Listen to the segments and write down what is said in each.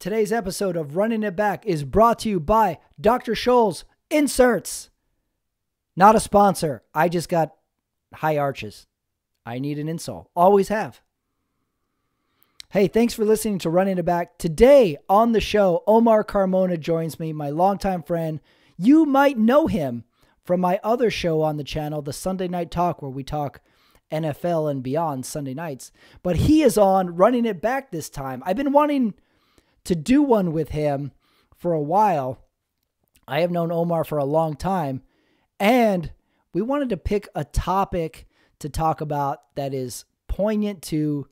Today's episode of Running It Back is brought to you by Dr. Scholl's Inserts. Not a sponsor. I just got high arches. I need an insole. Always have. Hey, thanks for listening to Running It Back. Today on the show, Omar Carmona joins me, my longtime friend. You might know him from my other show on the channel, the Sunday Night Talk, where we talk NFL and beyond Sunday nights. But he is on Running It Back this time. I've been wanting to do one with him for a while. I have known Omar for a long time, and we wanted to pick a topic to talk about that is poignant to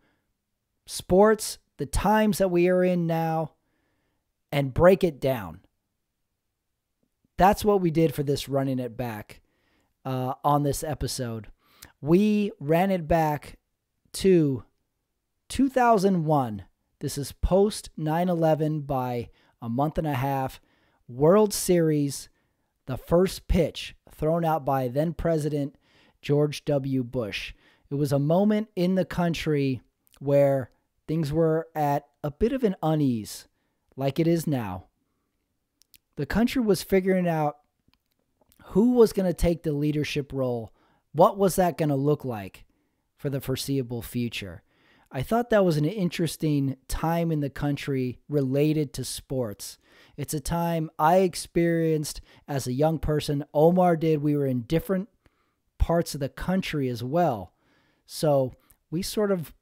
sports, the times that we are in now, and break it down. That's what we did for this running it back uh, on this episode. We ran it back to 2001 this is post 9 11 by a month and a half. World Series, the first pitch thrown out by then President George W. Bush. It was a moment in the country where things were at a bit of an unease, like it is now. The country was figuring out who was going to take the leadership role. What was that going to look like for the foreseeable future? I thought that was an interesting time in the country related to sports. It's a time I experienced as a young person. Omar did. We were in different parts of the country as well. So we sort of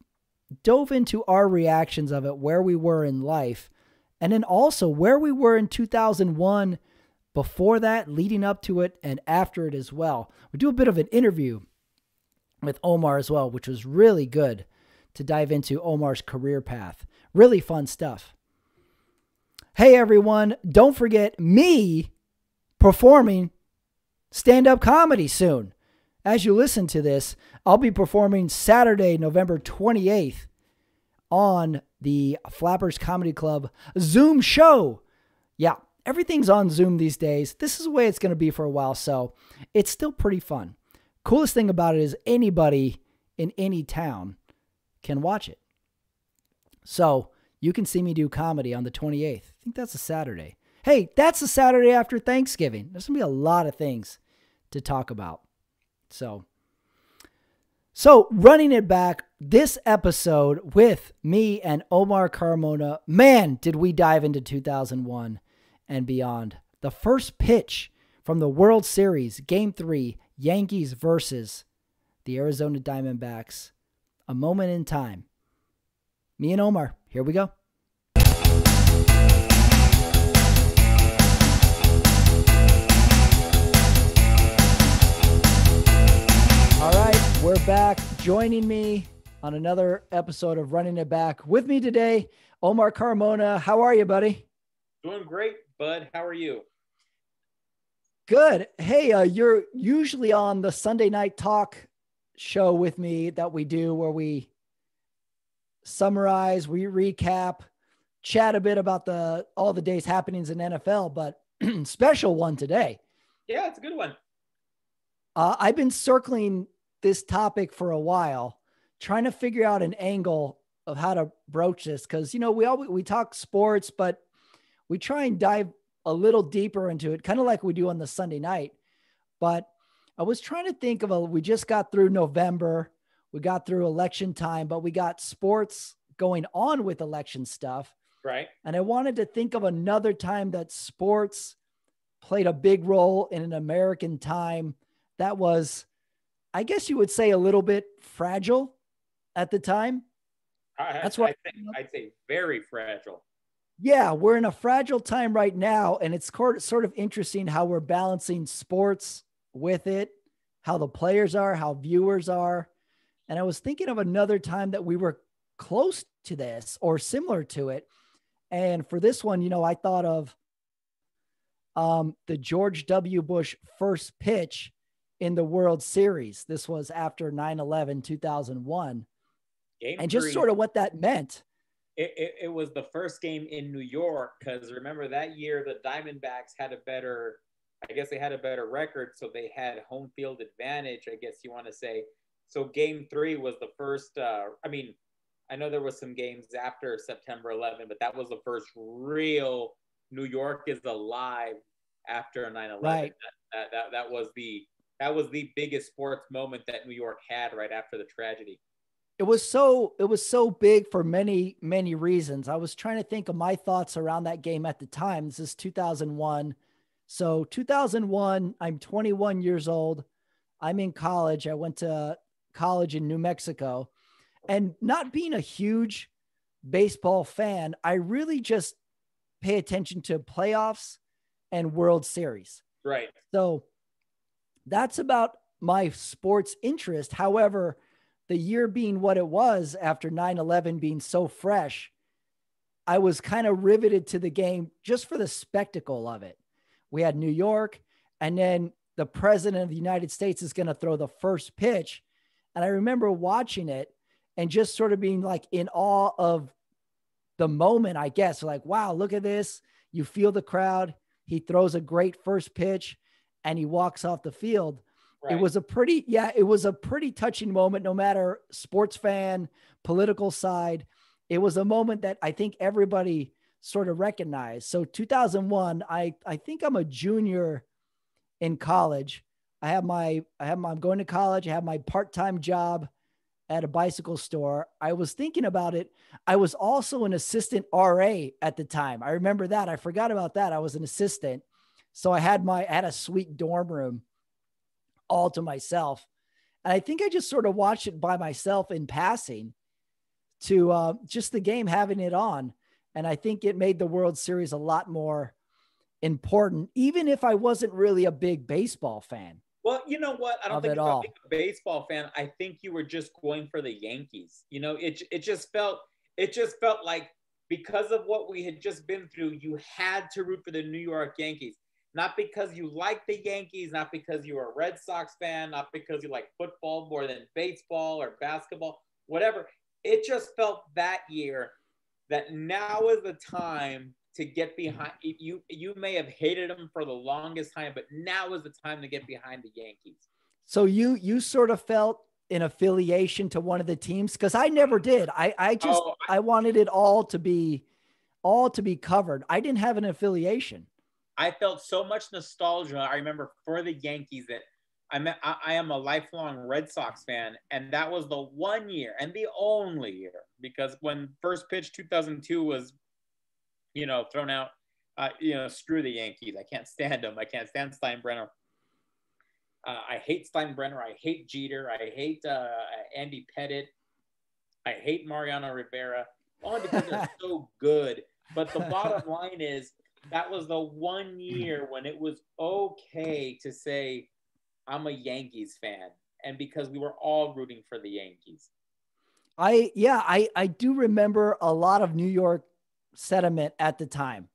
dove into our reactions of it, where we were in life, and then also where we were in 2001, before that, leading up to it, and after it as well. We do a bit of an interview with Omar as well, which was really good to dive into Omar's career path. Really fun stuff. Hey everyone, don't forget me performing stand up comedy soon. As you listen to this, I'll be performing Saturday, November 28th on the Flappers Comedy Club Zoom show. Yeah, everything's on Zoom these days. This is the way it's going to be for a while, so it's still pretty fun. Coolest thing about it is anybody in any town can watch it. So you can see me do comedy on the 28th. I think that's a Saturday. Hey, that's a Saturday after Thanksgiving. There's going to be a lot of things to talk about. So, so running it back, this episode with me and Omar Carmona, man, did we dive into 2001 and beyond. The first pitch from the World Series, Game 3, Yankees versus the Arizona Diamondbacks a moment in time. Me and Omar, here we go. All right, we're back. Joining me on another episode of Running It Back with me today, Omar Carmona. How are you, buddy? Doing great, bud. How are you? Good. Hey, uh, you're usually on the Sunday night talk show with me that we do where we summarize, we recap, chat a bit about the all the days happenings in NFL, but special one today. Yeah, it's a good one. Uh, I've been circling this topic for a while, trying to figure out an angle of how to broach this because you know we all we talk sports, but we try and dive a little deeper into it, kind of like we do on the Sunday night. But I was trying to think of a, we just got through November, we got through election time, but we got sports going on with election stuff. Right. And I wanted to think of another time that sports played a big role in an American time that was, I guess you would say, a little bit fragile at the time. I, That's why I'd say very fragile. Yeah, we're in a fragile time right now, and it's sort of interesting how we're balancing sports with it, how the players are, how viewers are. And I was thinking of another time that we were close to this or similar to it. And for this one, you know, I thought of um, the George W. Bush first pitch in the World Series. This was after 9 11, 2001. Game and just sort of what that meant. It, it, it was the first game in New York because remember that year the Diamondbacks had a better I guess they had a better record, so they had home field advantage. I guess you want to say. So game three was the first. Uh, I mean, I know there was some games after September 11, but that was the first real New York is alive after 9/11. Right. That, that, that that was the that was the biggest sports moment that New York had right after the tragedy. It was so it was so big for many many reasons. I was trying to think of my thoughts around that game at the time. This is 2001. So 2001, I'm 21 years old. I'm in college. I went to college in New Mexico. And not being a huge baseball fan, I really just pay attention to playoffs and World Series. Right. So that's about my sports interest. However, the year being what it was after 9 11 being so fresh, I was kind of riveted to the game just for the spectacle of it. We had New York, and then the president of the United States is going to throw the first pitch. And I remember watching it and just sort of being like in awe of the moment, I guess. Like, wow, look at this. You feel the crowd. He throws a great first pitch and he walks off the field. Right. It was a pretty, yeah, it was a pretty touching moment, no matter sports fan, political side. It was a moment that I think everybody sort of recognized. So 2001, I, I think I'm a junior in college. I have my, I have my, I'm going to college. I have my part-time job at a bicycle store. I was thinking about it. I was also an assistant RA at the time. I remember that. I forgot about that. I was an assistant. So I had my I had a sweet dorm room all to myself. And I think I just sort of watched it by myself in passing to uh, just the game having it on. And I think it made the World Series a lot more important, even if I wasn't really a big baseball fan. Well, you know what? I don't think you're a baseball fan. I think you were just going for the Yankees. You know, it it just felt it just felt like because of what we had just been through, you had to root for the New York Yankees. Not because you like the Yankees, not because you are a Red Sox fan, not because you like football more than baseball or basketball, whatever. It just felt that year that now is the time to get behind mm-hmm. you you may have hated them for the longest time but now is the time to get behind the yankees. So you you sort of felt an affiliation to one of the teams? Because i never did. I i just oh, I, I wanted it all to be all to be covered. I didn't have an affiliation. I felt so much nostalgia i remember for the yankees that I'm, I am a lifelong Red Sox fan, and that was the one year and the only year because when first pitch 2002 was you know, thrown out. Uh, you know, screw the Yankees. I can't stand them. I can't stand Steinbrenner. Uh, I hate Steinbrenner. I hate Jeter. I hate uh, Andy Pettitte. I hate Mariano Rivera. Only because they're so good. But the bottom line is that was the one year when it was okay to say I'm a Yankees fan, and because we were all rooting for the Yankees. I yeah, I I do remember a lot of New York sentiment at the time.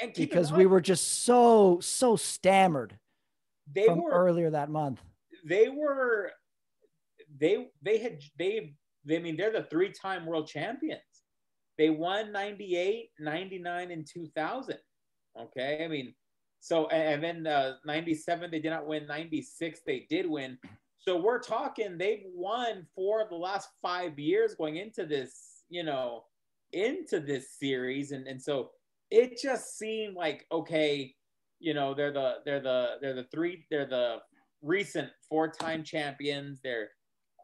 And, because mind, we were just so so stammered they were earlier that month. They were they they had they, they I mean they're the three-time world champions. They won 98 99 and 2000 okay i mean so and then uh, 97 they did not win 96 they did win so we're talking they've won four of the last five years going into this you know into this series, and and so it just seemed like okay, you know, they're the they're the they're the three they're the recent four-time champions. They're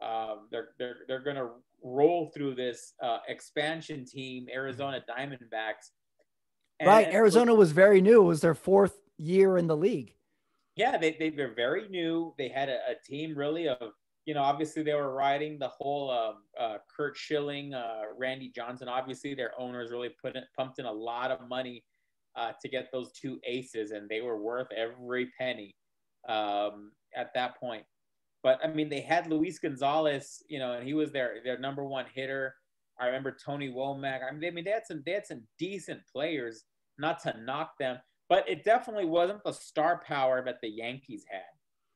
um, they're they're they're gonna roll through this uh, expansion team, Arizona Diamondbacks. And right, Arizona was very new. It was their fourth year in the league. Yeah, they, they they're very new. They had a, a team really of you know, obviously they were riding the whole uh, uh, Curt Schilling, uh, Randy Johnson. Obviously, their owners really put in, pumped in a lot of money uh, to get those two aces, and they were worth every penny um, at that point. But I mean, they had Luis Gonzalez, you know, and he was their their number one hitter. I remember Tony Womack. I mean, they, I mean, they had some they had some decent players. Not to knock them, but it definitely wasn't the star power that the Yankees had.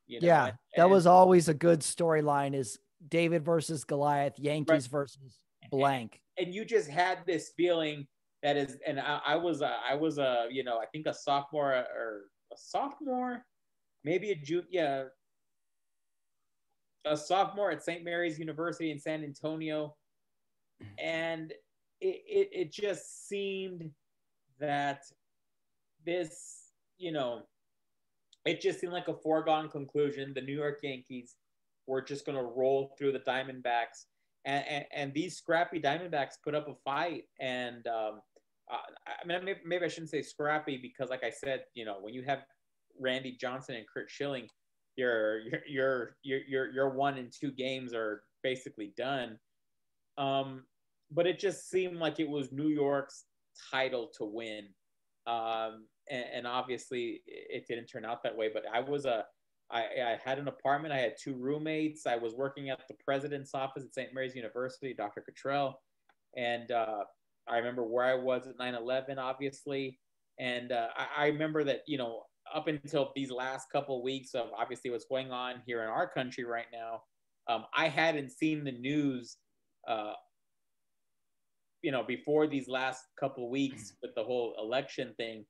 You know? Yeah, and, that was always a good storyline is David versus Goliath, Yankees right. versus blank. And, and, you just had this feeling that is, and I, I was, a, I was a, you know, I think a sophomore or a sophomore, maybe a junior, yeah, a sophomore at St. Mary's University in San Antonio. Mm. and it, it, it just seemed that this, you know, it just seemed like a foregone conclusion. The New York Yankees were just going to roll through the Diamondbacks, and, and, and these scrappy Diamondbacks put up a fight. And um, uh, I mean, maybe, maybe I shouldn't say scrappy because, like I said, you know, when you have Randy Johnson and Curt Schilling, your your your your your one and two games are basically done. Um, but it just seemed like it was New York's title to win. Um, and, and, obviously it didn't turn out that way. But I was a, I, I had an apartment. I had two roommates. I was working at the president's office at St. Mary's University, Dr. Cotrell, and uh, I remember where I was at 9/11, obviously. And uh, I, I remember that you know up until these last couple of weeks of obviously what's going on here in our country right now, um, I hadn't seen the news uh, you know, before these last couple weeks with the whole election thing,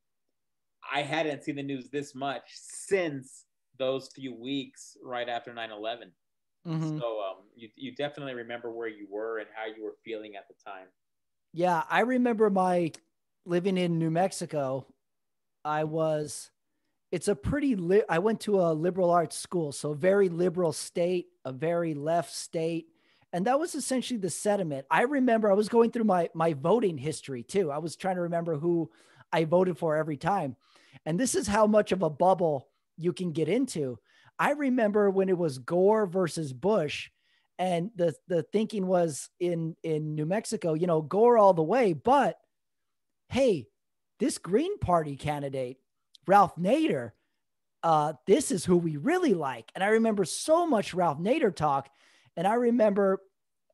I hadn't seen the news this much since those few weeks right after 9 11. Mm-hmm. So um, you, you definitely remember where you were and how you were feeling at the time. Yeah, I remember my living in New Mexico. I was, it's a pretty, li- I went to a liberal arts school, so very liberal state, a very left state and that was essentially the sentiment. I remember I was going through my my voting history too. I was trying to remember who I voted for every time. And this is how much of a bubble you can get into. I remember when it was Gore versus Bush and the the thinking was in in New Mexico, you know, Gore all the way, but hey, this Green Party candidate, Ralph Nader, uh, this is who we really like. And I remember so much Ralph Nader talk and I remember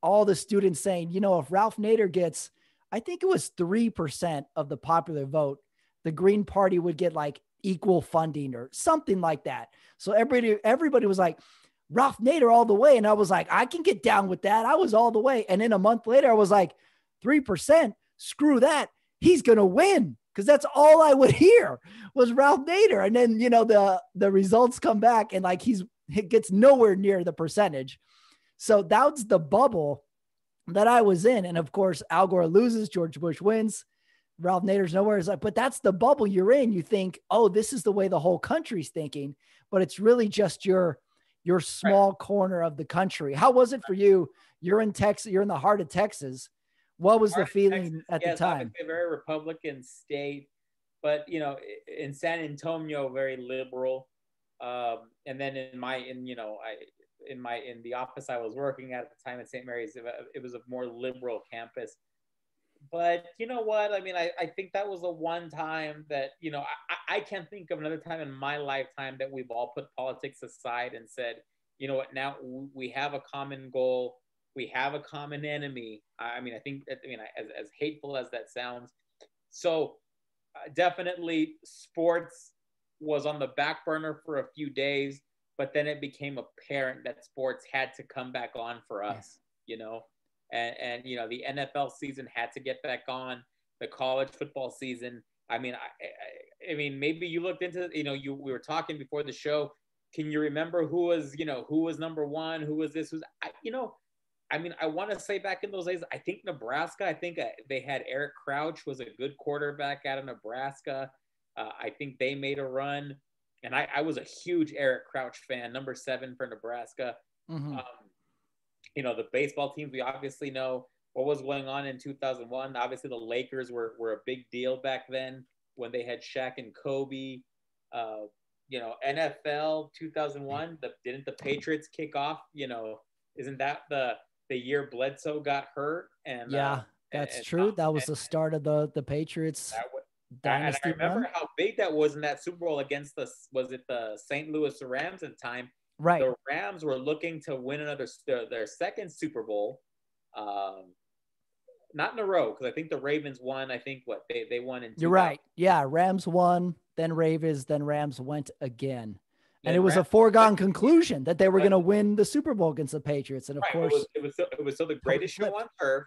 all the students saying, you know, if Ralph Nader gets, I think it was 3% of the popular vote, the Green Party would get like equal funding or something like that. So everybody, everybody was like, Ralph Nader all the way. And I was like, I can get down with that. I was all the way. And then a month later, I was like, 3%, screw that. He's to win because that's all I would hear was Ralph Nader. And then, you know, the, the results come back and like he's, it gets nowhere near the percentage. So that's the bubble that I was in. And of course, Al Gore loses, George Bush wins. Ralph Nader's nowhere. Is like, but that's the bubble you're in. You think, oh, this is the way the whole country's thinking, but it's really just your your small right. corner of the country. How was it for you? You're in Texas. You're in the heart of Texas. What was heart the feeling Texas, at yes, the time? A very Republican state, but you know, in San Antonio, very liberal. Um, and then in my, in you know, I in my in the office I was working at at the time at St. Mary's, it was a more liberal campus. But you know what? I mean, I, I think that was the one time that, you know, I, I can't think of another time in my lifetime that we've all put politics aside and said, you know what, now we have a common goal. We have a common enemy. I mean, I think, that, I mean, as, as hateful as that sounds. So uh, definitely sports was on the back burner for a few days but then it became apparent that sports had to come back on for us, you know, and, and, you know, the NFL season had to get back on the college football season. I mean, I, I, I mean, maybe you looked into, you know, you, we were talking before the show. Can you remember who was, you know, who was number one? Who was this? Who's, I, you know, I mean, I want to say back in those days, I think Nebraska, I think uh, they had Eric Crouch was a good quarterback out of Nebraska. Uh, I think they made a run and I, I was a huge Eric Crouch fan, number seven for Nebraska. Mm-hmm. Um, you know, the baseball teams, we obviously know what was going on in 2001. Obviously, the Lakers were, were a big deal back then when they had Shaq and Kobe. Uh, you know, NFL 2001, the, didn't the Patriots kick off? You know, isn't that the the year Bledsoe got hurt? And yeah, uh, that's and, true. And, that was and, the start of the the Patriots. That, Dynasty and I remember run? how big that was in that Super Bowl against the was it the St. Louis Rams at the time. Right. The Rams were looking to win another their, their second Super Bowl. Um, not in a row because I think the Ravens won. I think what they they won in. You're right. Yeah, Rams won, then Ravens, then Rams went again, and it was Rams a foregone conclusion that they were going to win the Super Bowl against the Patriots. And of right. course, it was it was, so, it was so the greatest show on turf,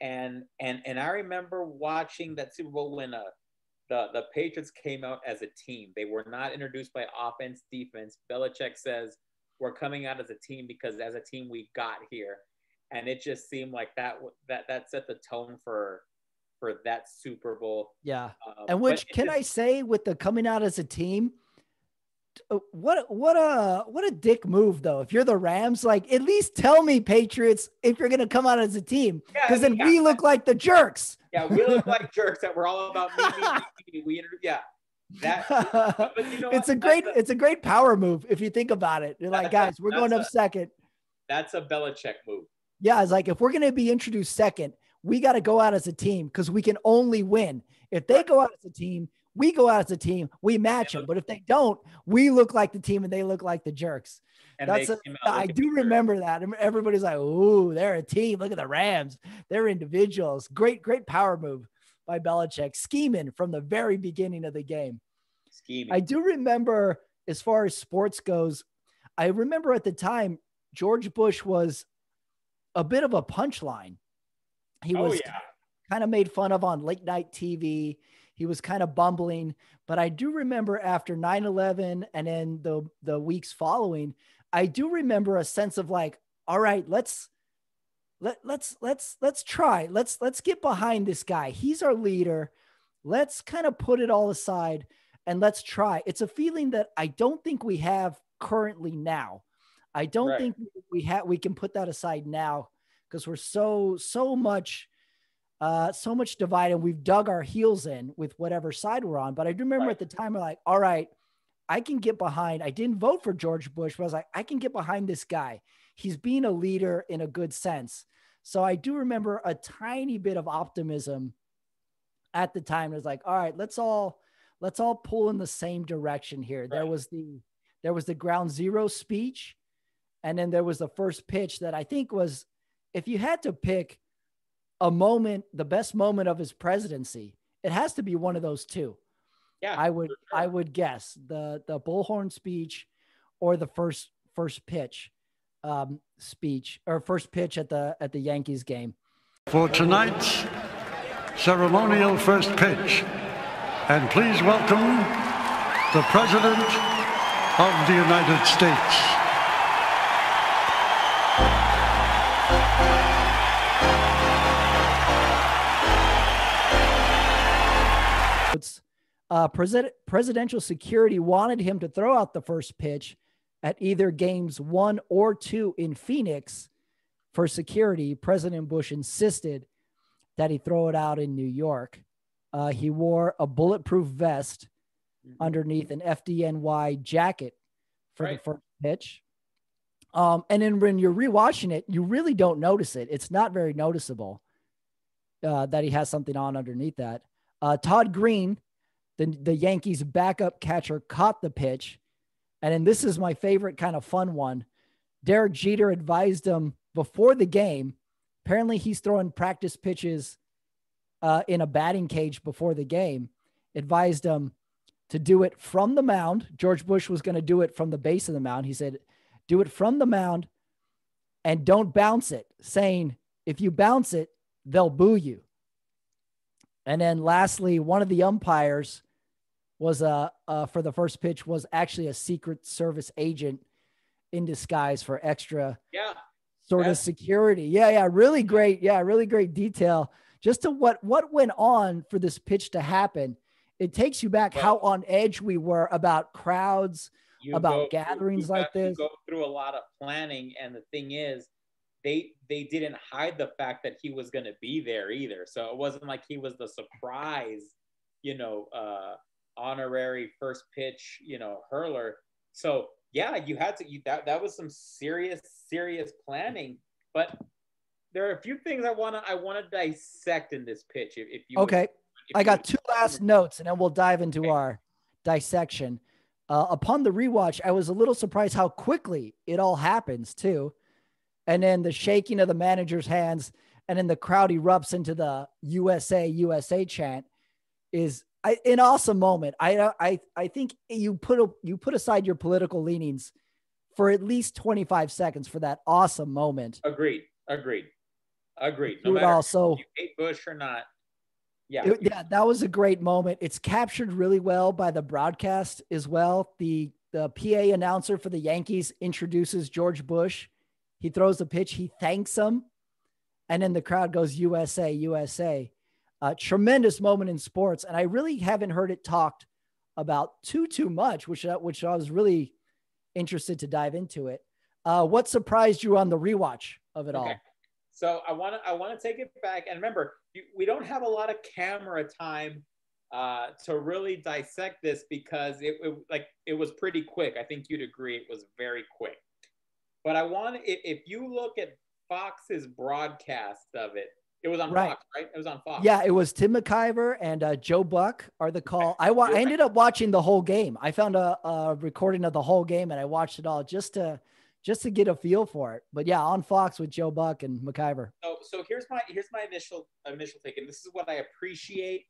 and and and I remember watching that Super Bowl when uh the, the Patriots came out as a team. They were not introduced by offense, defense. Belichick says, we're coming out as a team because as a team we got here. and it just seemed like that that that set the tone for for that Super Bowl. Yeah, um, and which can just, I say with the coming out as a team? Uh, what what a what a dick move though. If you're the Rams, like at least tell me, Patriots, if you're gonna come out as a team, because yeah, then yeah. we look like the jerks. Yeah, we look like jerks that we're all about me, me, me. We yeah. That, you know it's what? a great a, it's a great power move if you think about it. You're like, guys, we're going up a, second. That's a Belichick move. Yeah, it's like if we're gonna be introduced second, we got to go out as a team because we can only win. If they go out as a team, we go out as a team, we match them. But if they don't, we look like the team and they look like the jerks. And That's a, I do remember that. Everybody's like, "Ooh, they're a team. Look at the Rams. They're individuals." Great, great power move by Belichick, scheming from the very beginning of the game. Scheming. I do remember, as far as sports goes, I remember at the time George Bush was a bit of a punchline. He oh, was yeah. kind of made fun of on late night TV. He was kind of bumbling. But I do remember after 9 11 and then the, the weeks following, I do remember a sense of like, all right, let's let, let's let's let's try. Let's let's get behind this guy. He's our leader. Let's kind of put it all aside and let's try. It's a feeling that I don't think we have currently now. I don't right. think we have we can put that aside now because we're so so much uh, so much divided. We've dug our heels in with whatever side we're on. But I do remember right. at the time, we're like, all right, I can get behind. I didn't vote for George Bush, but I was like, I can get behind this guy. He's being a leader in a good sense. So I do remember a tiny bit of optimism at the time. It was like, all right, let's all let's all pull in the same direction here. Right. There was the there was the ground zero speech, and then there was the first pitch that I think was, if you had to pick a moment, the best moment of his presidency, it has to be one of those two. Yeah, I would sure. I would guess the the bullhorn speech or the first first pitch um, speech or first pitch at the at the Yankees game. For tonight's ceremonial first pitch, and please welcome the President of the United States. Uh, president, presidential security wanted him to throw out the first pitch at either games one or two in Phoenix for security. President Bush insisted that he throw it out in New York. Uh, he wore a bulletproof vest mm-hmm. underneath an FDNY jacket for right. the first pitch. Um, and then when you're rewatching it, you really don't notice it. It's not very noticeable uh, that he has something on underneath that. Uh, Todd Greene, the, the Yankees backup catcher caught the pitch. And then this is my favorite kind of fun one. Derek Jeter advised him before the game. Apparently, he's throwing practice pitches uh, in a batting cage before the game. Advised him to do it from the mound. George Bush was going to do it from the base of the mound. He said, do it from the mound and don't bounce it, saying, if you bounce it, they'll boo you. And then lastly, one of the umpires was uh, uh, for the first pitch was actually a secret service agent in disguise for extra yeah. sort of security. Yeah yeah really great. Yeah really great detail. Just to what what went on for this pitch to happen it takes you back how on edge we were about crowds about gatherings through, like this. go through a lot of planning and the thing is they they didn't hide the fact that he was going to be there either. So it wasn't like he was the surprise you know uh honorary first pitch, you know, hurler. So yeah, you had to. You, that that was some serious, serious planning. But there are a few things I want to I want to dissect in this pitch. If, if you okay, if I got two last notes, and then we'll dive into okay. our dissection. Uh, upon the rewatch, I was a little surprised how quickly it all happens too, and then the shaking of the manager's hands, and then the crowd erupts into the USA USA chant is I, an awesome moment. I uh, I I think you put a, you put aside your political leanings for at least 25 seconds for that awesome moment. Agreed. Agreed. Agreed. No matter also, if you hate Bush or not. Yeah. It, yeah, that was a great moment. It's captured really well by the broadcast as well. The the PA announcer for the Yankees introduces George Bush. He throws the pitch. He thanks him and then the crowd goes USA, USA. Uh, tremendous moment in sports, and I really haven't heard it talked about too too much, which uh, which I was really interested to dive into it. Uh, what surprised you on the rewatch of it okay. all? So I want to I want to take it back, and remember, you, we don't have a lot of camera time uh, to really dissect this because it, it, like it was pretty quick. I think you'd agree it was very quick. But I want if, if you look at Fox's broadcast of it, it was on right. Fox, right? It was on Fox. Yeah, it was Tim McCarver and uh, Joe Buck are the call. I wa- I ended up watching the whole game. I found a, a recording of the whole game and I watched it all just to just to get a feel for it. But yeah, on Fox with Joe Buck and McCarver. So so here's my here's my initial initial take, and this is what I appreciate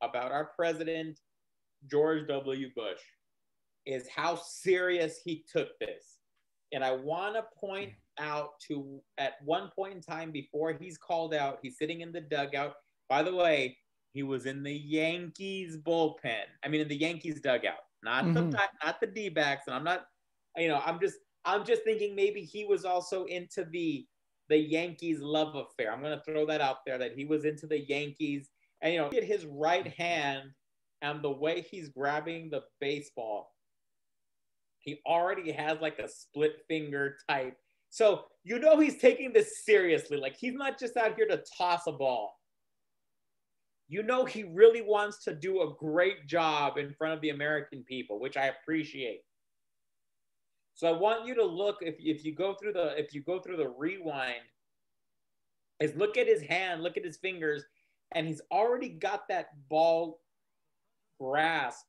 about our president George W. Bush is how serious he took this. And I want to point out to at one point in time before he's called out, he's sitting in the dugout. By the way, he was in the Yankees bullpen. I mean, in the Yankees dugout, not mm-hmm. the not the D backs. And I'm not, you know, I'm just I'm just thinking maybe he was also into the the Yankees love affair. I'm gonna throw that out there that he was into the Yankees. And you know, get his right hand and the way he's grabbing the baseball, he already has like a split finger type. So you know he's taking this seriously. Like he's not just out here to toss a ball. You know he really wants to do a great job in front of the American people, which I appreciate. So I want you to look if, if you go through the if you go through the rewind, is look at his hand, look at his fingers, and he's already got that ball grasped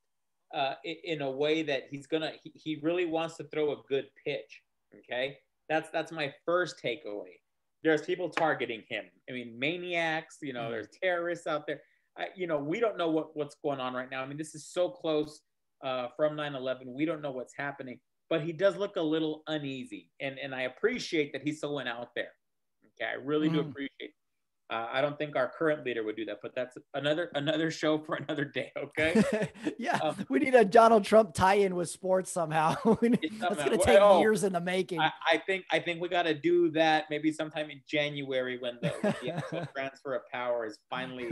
uh, in a way that he's gonna he, he really wants to throw a good pitch. Okay, that's that's my first takeaway. There's people targeting him. I mean, maniacs. You know, mm-hmm. there's terrorists out there. I, you know, we don't know what, what's going on right now. I mean, this is so close uh, from 9/11. We don't know what's happening, but he does look a little uneasy, and and I appreciate that he's still went out there. Okay, I really mm. do appreciate. Uh, I don't think our current leader would do that, but that's another another show for another day. Okay. yeah, um, we need a Donald Trump tie-in with sports somehow. that's going to take years in the making. I, I, think I think we got to do that maybe sometime in January when the, the transfer of power is finally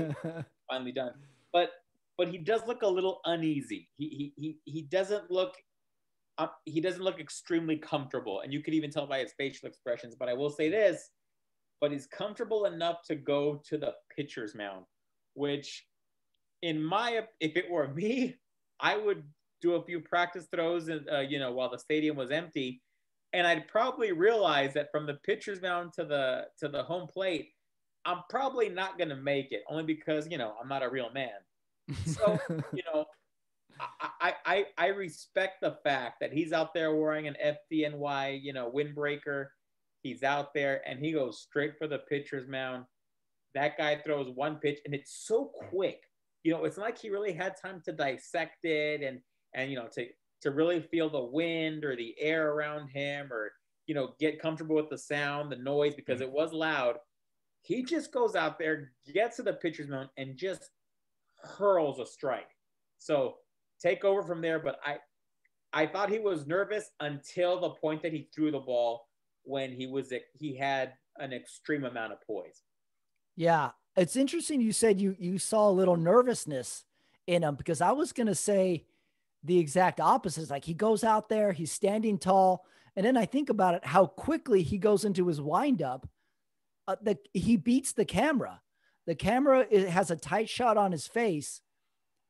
finally done. But but he does look a little uneasy. He he he, he doesn't look. Uh, he doesn't look extremely comfortable, and you could even tell by his facial expressions. But I will say this: but he's comfortable enough to go to the pitcher's mound, which, in my, if it were me, I would do a few practice throws, and uh, you know, while the stadium was empty, and I'd probably realize that from the pitcher's mound to the to the home plate, I'm probably not gonna make it, only because you know I'm not a real man. So you know, I, I I respect the fact that he's out there wearing an FDNY, you know, windbreaker He's out there and he goes straight for the pitcher's mound. That guy throws one pitch and it's so quick. You know, it's not like he really had time to dissect it and and you know to to really feel the wind or the air around him or you know get comfortable with the sound, the noise because mm. it was loud. He just goes out there, gets to the pitcher's mound, and just hurls a strike. So take over from there. But I I thought he was nervous until the point that he threw the ball when he was he had an extreme amount of poise. Yeah, it's interesting. You said you you saw a little nervousness in him because I was gonna say the exact opposite. Like he goes out there, he's standing tall, and then I think about it how quickly he goes into his windup. Uh, the he beats the camera. The camera has a tight shot on his face,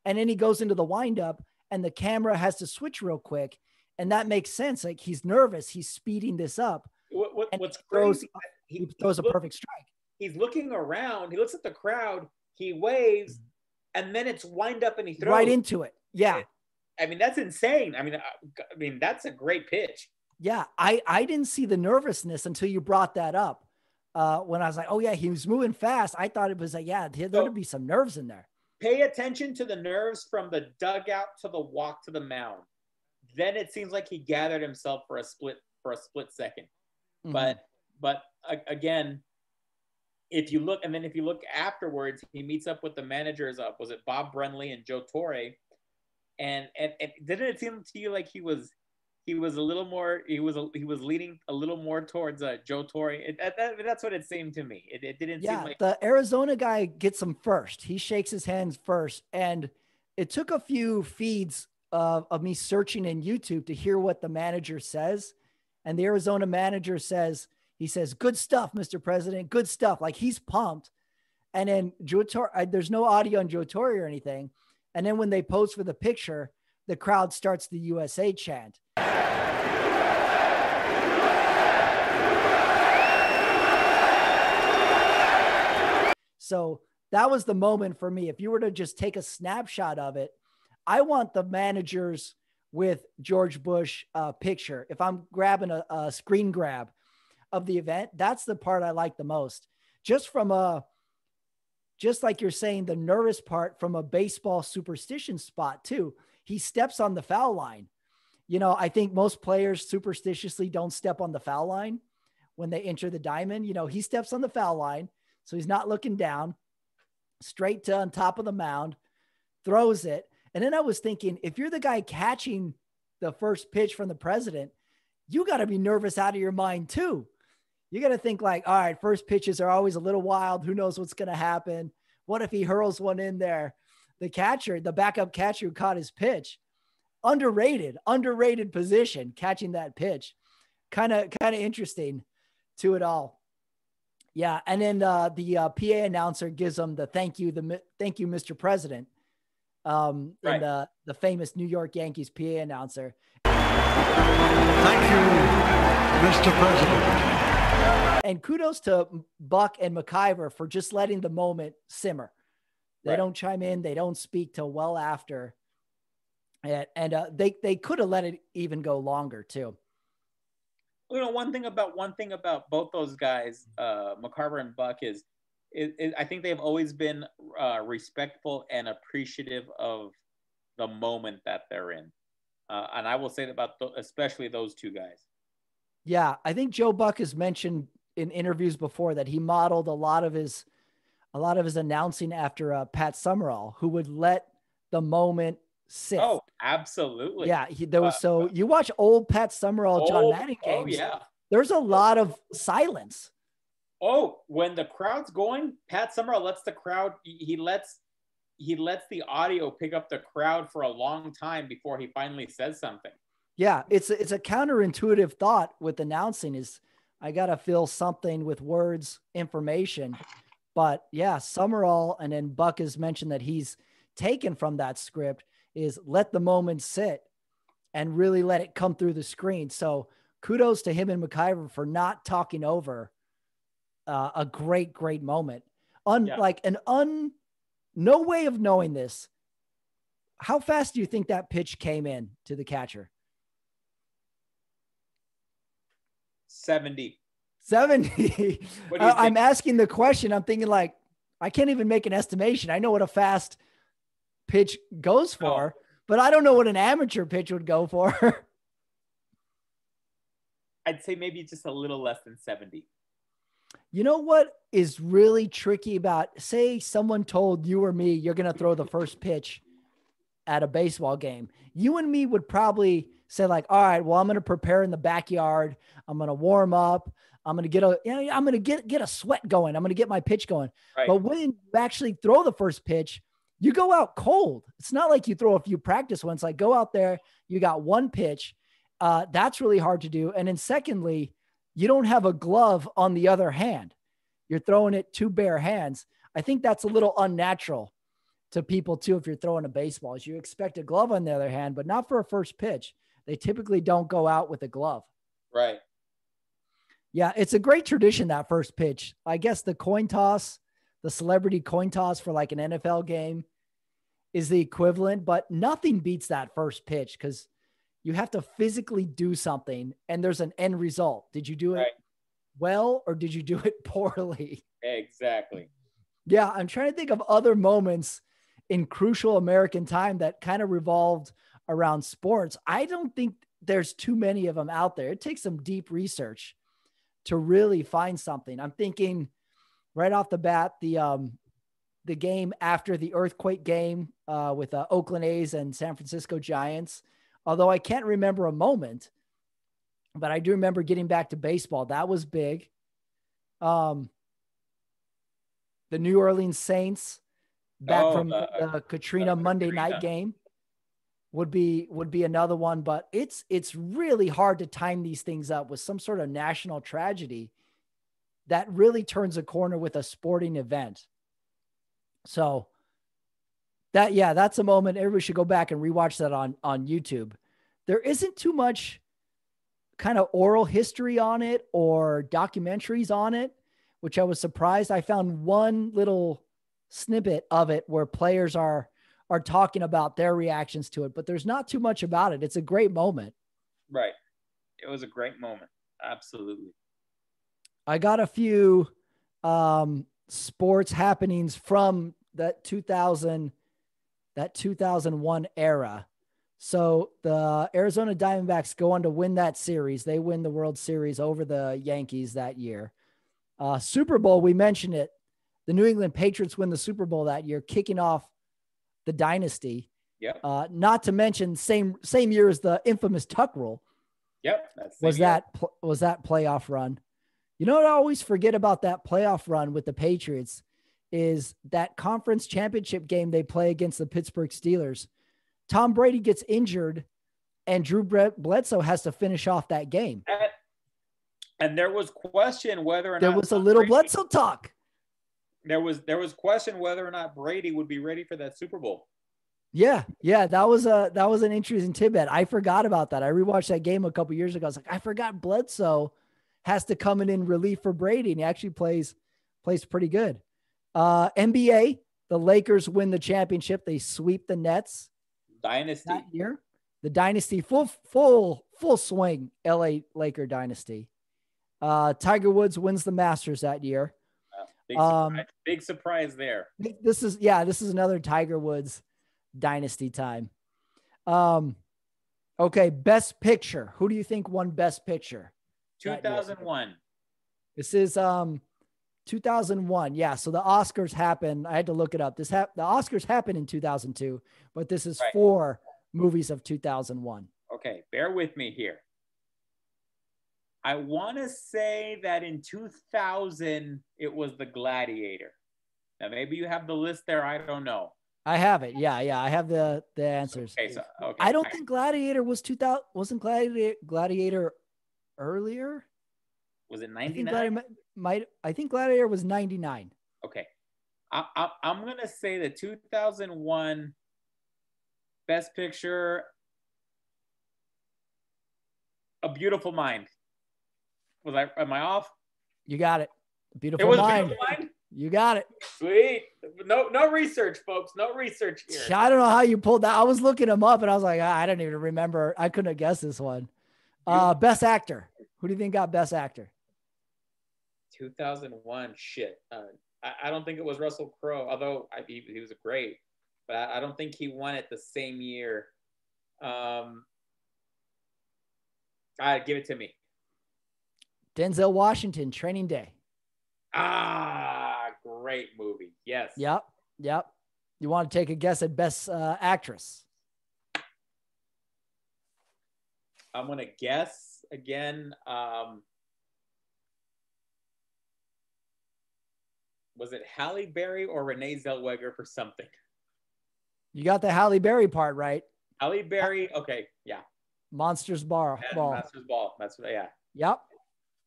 and then he goes into the windup, and the camera has to switch real quick, and that makes sense. Like he's nervous, he's speeding this up what, what, what's throws, crazy, he, he throws a look, perfect strike. He's looking around. He looks at the crowd. He waves, and then it's wind up and he throws right into it. Yeah. I mean, that's insane. I mean, I, uh, I mean, that's a great pitch. Yeah, I I didn't see the nervousness until you brought that up. Uh, when I was like, oh yeah, he was moving fast. I thought it was like, yeah, there, would be some nerves in there. Pay attention to the nerves from the dugout to the walk to the mound. Then it seems like he gathered himself for a split for a split 2nd Mm-hmm. But but again, if you look and then if you look afterwards, he meets up with the managers of was it Bob Brenly and Joe Torre, and and, and didn't it seem to you like he was he was a little more he was a, he was leaning a little more towards uh, Joe Torre. It, that, that, that's what it seemed to me. It, it didn't yeah, seem like the Arizona guy gets him first. He shakes his hands first, and it took a few feeds of, of me searching in YouTube to hear what the manager says. And the Arizona manager says, he says, "Good stuff, Mr. President. Good stuff." Like he's pumped. And then Joe Torre, there's no audio on Joe Torre or anything. And then when they pose for the picture, the crowd starts the USA chant. So that was the moment for me. If you were to just take a snapshot of it, I want the managers with George Bush uh, picture. If I'm grabbing a, a screen grab of the event, that's the part I like the most. Just from a, just like you're saying, the nervous part from a baseball superstition spot too. He steps on the foul line. You know, I think most players superstitiously don't step on the foul line when they enter the diamond. You know, he steps on the foul line, so he's not looking down, straight to on top of the mound, throws it. And then I was thinking, if you're the guy catching the first pitch from the president, you got to be nervous out of your mind too. You got to think like, all right, first pitches are always a little wild. Who knows what's going to happen? What if he hurls one in there? The catcher, the backup catcher who caught his pitch, underrated, underrated position catching that pitch. Kind of, kind of interesting to it all. Yeah, and then uh, the uh, PA announcer gives him the thank you, the thank you, Mr. President, um, right. in the the famous New York Yankees PA announcer. Thank you, Mr. President. And kudos to Buck and McCarver for just letting the moment simmer. They right. don't chime in. They don't speak till well after, and, and uh, they they could have let it even go longer too you know one thing about one thing about both those guys, uh, McCarver and Buck, is, is, is I think they've always been uh, respectful and appreciative of the moment that they're in, uh, and I will say that about th- especially those two guys. Yeah, I think Joe Buck has mentioned in interviews before that he modeled a lot of his a lot of his announcing after uh, Pat Summerall, who would let the moment sit. Oh, absolutely. Yeah, he, there was uh, so you watch old Pat Summerall, John Madden oh, games. Oh yeah, there's a lot of silence. Oh, when the crowd's going, Pat Summerall lets the crowd. He lets he lets the audio pick up the crowd for a long time before he finally says something. Yeah, it's a, it's a counterintuitive thought with announcing is I gotta feel something with words, information. But yeah, Summerall and then Buck has mentioned that he's taken from that script is let the moment sit and really let it come through the screen. So kudos to him and McCarver for not talking over uh, a great, great moment. Unlike yeah. an un, no way of knowing this. How fast do you think that pitch came in to the catcher? 70. 70. I, I'm asking the question. I'm thinking like, I can't even make an estimation. I know what a fast pitch goes oh. for, oh. but I don't know what an amateur pitch would go for. I'd say maybe just a little less than 70. You know what is really tricky about say someone told you or me you're going to throw the first pitch at a baseball game. You and me would probably say like, "All right, well I'm going to prepare in the backyard. I'm going to warm up. I'm going to get a you know, I'm going to get get a sweat going. I'm going to get my pitch going." Right. But when you actually throw the first pitch, you go out cold. It's not like you throw a few practice ones. Like go out there, you got one pitch. Uh, that's really hard to do. And then secondly, you don't have a glove on the other hand. You're throwing it two bare hands. I think that's a little unnatural to people too. If you're throwing a baseball, As you expect a glove on the other hand, but not for a first pitch. They typically don't go out with a glove. Right. Yeah, it's a great tradition that first pitch. I guess the coin toss, the celebrity coin toss for like an NFL game is the equivalent, but nothing beats that first pitch because you have to physically do something and there's an end result. Did you do it right. well or did you do it poorly? Exactly. Yeah, I'm trying to think of other moments in crucial American time that kind of revolved around sports. I don't think there's too many of them out there. It takes some deep research to really find something. I'm thinking right off the bat, the um, the game after the earthquake game uh, with uh, Oakland A's and San Francisco Giants. Although I can't remember a moment, but I do remember getting back to baseball. That was big. Um, the New Orleans Saints back Oh, from the- the Katrina the Monday Katrina. night game would be would be another one but it's it's really hard to time these things up with some sort of national tragedy that really turns a corner with a sporting event so that yeah that's a moment everybody should go back and rewatch that on on youtube there isn't too much kind of oral history on it or documentaries on it which i was surprised i found one little snippet of it where players are are talking about their reactions to it but there's not too much about it it's a great moment Right. It was a great moment. Absolutely. i got a few um sports happenings from that 2000 that 2001 era so the arizona diamondbacks go on to win that series they win the world series over the yankees that year uh super bowl we mentioned it the new england patriots win the super bowl that year kicking off the dynasty Yep. uh not to mention same same year as the infamous tuck rule Yep. That's was year. that was that playoff run. You know what I always forget about that playoff run with the Patriots is that conference championship game they play against the Pittsburgh Steelers. Tom Brady gets injured and Drew Bledsoe has to finish off that game. And, there was question whether or There was a little Brady- Bledsoe talk. There was there was question whether or not Brady would be ready for that Super Bowl. Yeah, yeah, that was a that was an interesting tidbit. I forgot about that. I rewatched that game a couple years ago. I was like, I forgot Bledsoe has to come in in relief for Brady, and he actually plays plays pretty good. Uh, NBA, the Lakers win the championship. They sweep the Nets Dynasty. that year. The dynasty full full full swing. LA Laker dynasty. Uh, Tiger Woods wins the Masters that year. Uh, big, Um, surprise. big surprise there. This is yeah, this is another Tiger Woods dynasty time. Um okay, best picture. Who do you think won best picture? 2001. This is um 2001. Yeah, so the Oscars happened. I had to look it up. This hap- the Oscars happened in 2002, but this is Right. four movies of 2001. Okay, bear with me here. I want to say that in 2000 it was The Gladiator. Now maybe you have the list there. I don't know. I have it. Yeah, yeah, I have the the answers. Okay, so okay. I don't think Gladiator was 2000 wasn't Gladiator Gladiator earlier? Was it I think 99. Gladiator might I think Gladiator was 99. Okay, I, I, I'm gonna say the 2001 Best Picture, A Beautiful Mind. Was I? Am I off? You got it. It Beautiful was mind. Beautiful Mind. You got it. Sweet. No, no research, folks. No research here. I don't know how you pulled that. I was looking him up and I was like, "Ah, I don't even remember. I couldn't have guessed this one. Uh, best actor. Who do you think got best actor? 2001. Shit. Uh, I, I don't think it was Russell Crowe, although I, he, he was great, but I, I don't think he won it the same year. Um, right, give it to me. Denzel Washington, Training Day. Ah, great movie. Yes. Yep. Yep. You want to take a guess at best uh, actress? I'm gonna guess again. Um, was it Halle Berry or Renee Zellweger for something? You got the Halle Berry part right. Halle Berry. Okay, yeah. Monsters Bar Ball. Masters Ball. That's yeah. Yep.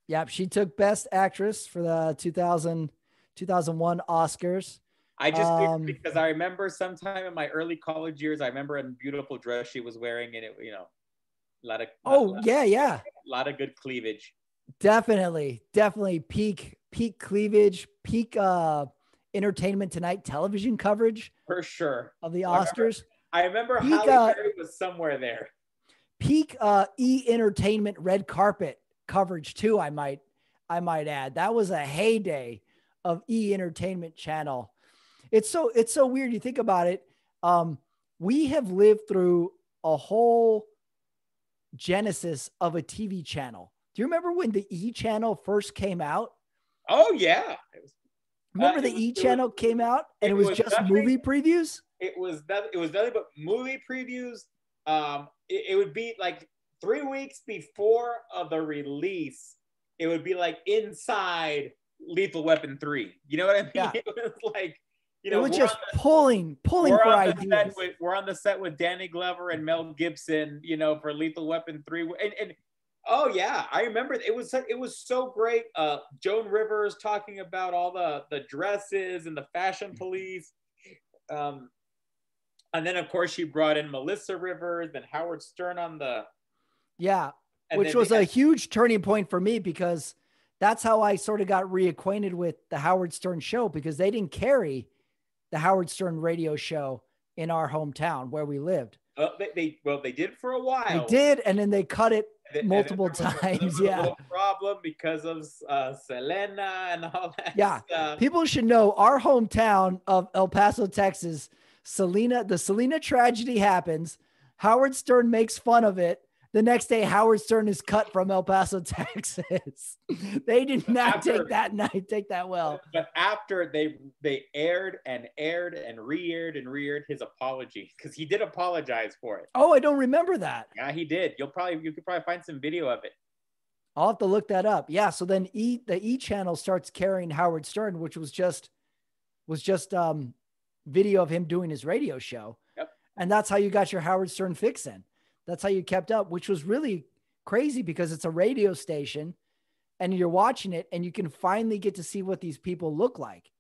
Yep. She took best actress for the 2000, 2001 Oscars. I just Um, because I remember sometime in my early college years, I remember a beautiful dress she was wearing, and it, you know, a lot of Oh, lot, yeah, yeah. A lot of good cleavage. Definitely, definitely peak peak cleavage, peak uh entertainment tonight television coverage For sure. of the I remember- Oscars. I remember Peak, Halle uh, Berry was somewhere there. Peak uh e entertainment red carpet coverage too, I might I might add. That was a heyday of e entertainment channel. It's so it's so weird you think about it. Um we have lived through a whole genesis of a TV channel. Do you remember when the E channel first came out? Oh yeah, was, Remember Uh, the E channel came out and it it was, was just nothing- movie previews? it was that it was nothing but movie previews, um, it, it would be like three weeks before of the release. It would be like inside Lethal Weapon three. You know what I mean? Yeah. It was like you know it was we're just the- pulling, pulling we're for ideas. with, we're on the set with Danny Glover and Mel Gibson, you know, for Lethal Weapon three, and, and oh yeah, I remember it was it was so great. Uh, Joan Rivers talking about all the the dresses and the fashion police, um, and then of course she brought in Melissa Rivers and Howard Stern on the, Yeah, which was they a huge turning point for me because that's how I sort of got reacquainted with the Howard Stern show because they didn't carry the Howard Stern radio show in our hometown where we lived. uh, they, they well they did for a while. They did, and then they cut it. And then- and multiple there was a- there times, yeah. problem because of uh, Selena and all that. Yeah. stuff. People should know our hometown of El Paso, Texas. Selena, the Selena tragedy happens. Howard Stern makes fun of it. The next day, Howard Stern is cut from El Paso, Texas. they did not After- take that night, take that well. But after they they aired and aired and re-aired and re-aired his apology because he did apologize for it. Oh, I don't remember that. Yeah, he did. You'll probably you could probably find some video of it. I'll have to look that up. Yeah. So then E the E channel starts carrying Howard Stern, which was just was just um video of him doing his radio show. Yep. And that's how you got your Howard Stern fix in. That's how you kept up, which was really crazy because it's a radio station and you're watching it and you can finally get to see what these people look like.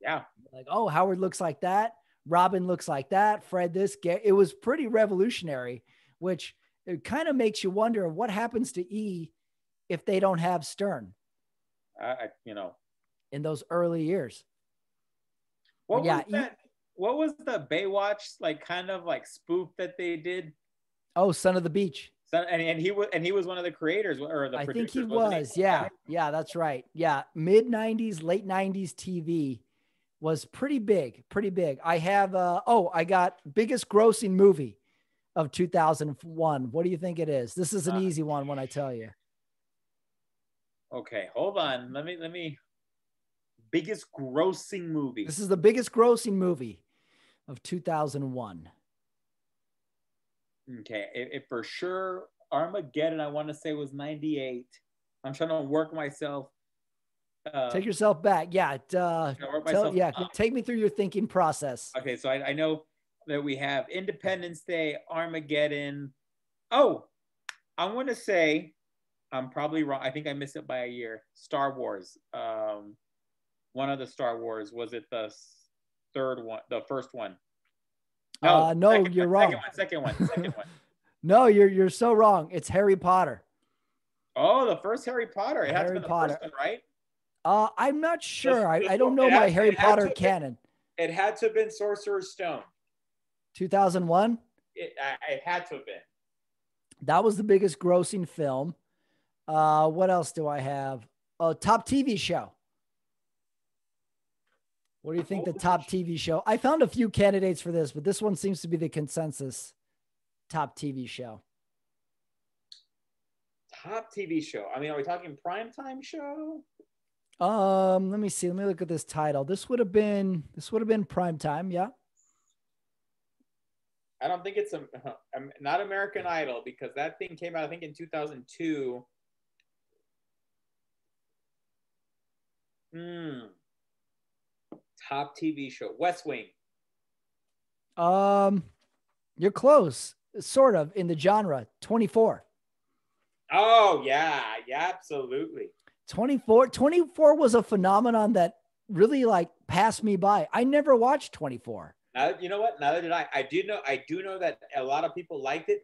Yeah, Like, oh, Howard looks like that. Robin looks like that. Fred, this. It was pretty revolutionary, which it kind of makes you wonder what happens to E if they don't have Stern I, you know in those early years. what Yeah, was that? What was the Baywatch like kind of like spoof that they did? Oh, Son of the Beach. So, and, and he was and he was one of the creators or the I think he was. Yeah. Yeah, that's right. Yeah. Mid 90s, late 90s TV was pretty big, pretty big. I have, uh, oh, I got biggest grossing movie of 2001. What do you think it is? This is an Uh, easy one when I tell you. Okay, hold on. Let me let me. Biggest grossing movie. This is the biggest grossing movie of 2001. Okay, if, if for sure Armageddon, I want to say was '98. I'm trying to work myself. Uh, Take yourself back. Yeah. it, Uh, tell, yeah. up. Take me through your thinking process. Okay, so I, I know that we have Independence Day, Armageddon. Oh, I want to say I'm probably wrong. I think I missed it by a year. Star Wars. Um, one of the Star Wars was it the third one, the first one? Uh, no, second you're one, wrong. Second one, second one, second one. No, you're you're so wrong. It's Harry Potter. Oh, the first Harry Potter. It has to Harry be the Potter. first one, right? Uh, I'm not sure. I, I don't know my Harry Potter canon. It had to have been Sorcerer's Stone. 2001. It, I, it had to have been. That was the biggest grossing film. Uh, what else do I have? Oh, top TV show. What do you think the top TV show? I found a few candidates for this, but this one seems to be the consensus top TV show. Top TV show. I mean, are we talking primetime show? Um, let me see. Let me look at this title. This would have been this would have been prime time. Yeah. I don't think it's a um, not American Idol because that thing came out I think in 2002. Hmm. Top TV show West Wing. Um, you're close, sort of in the genre. 24. Oh yeah, yeah, absolutely. 24 24 was a phenomenon that really like passed me by. I never watched 24. Now you know what? Neither did I. I do know. I do know that a lot of people liked it.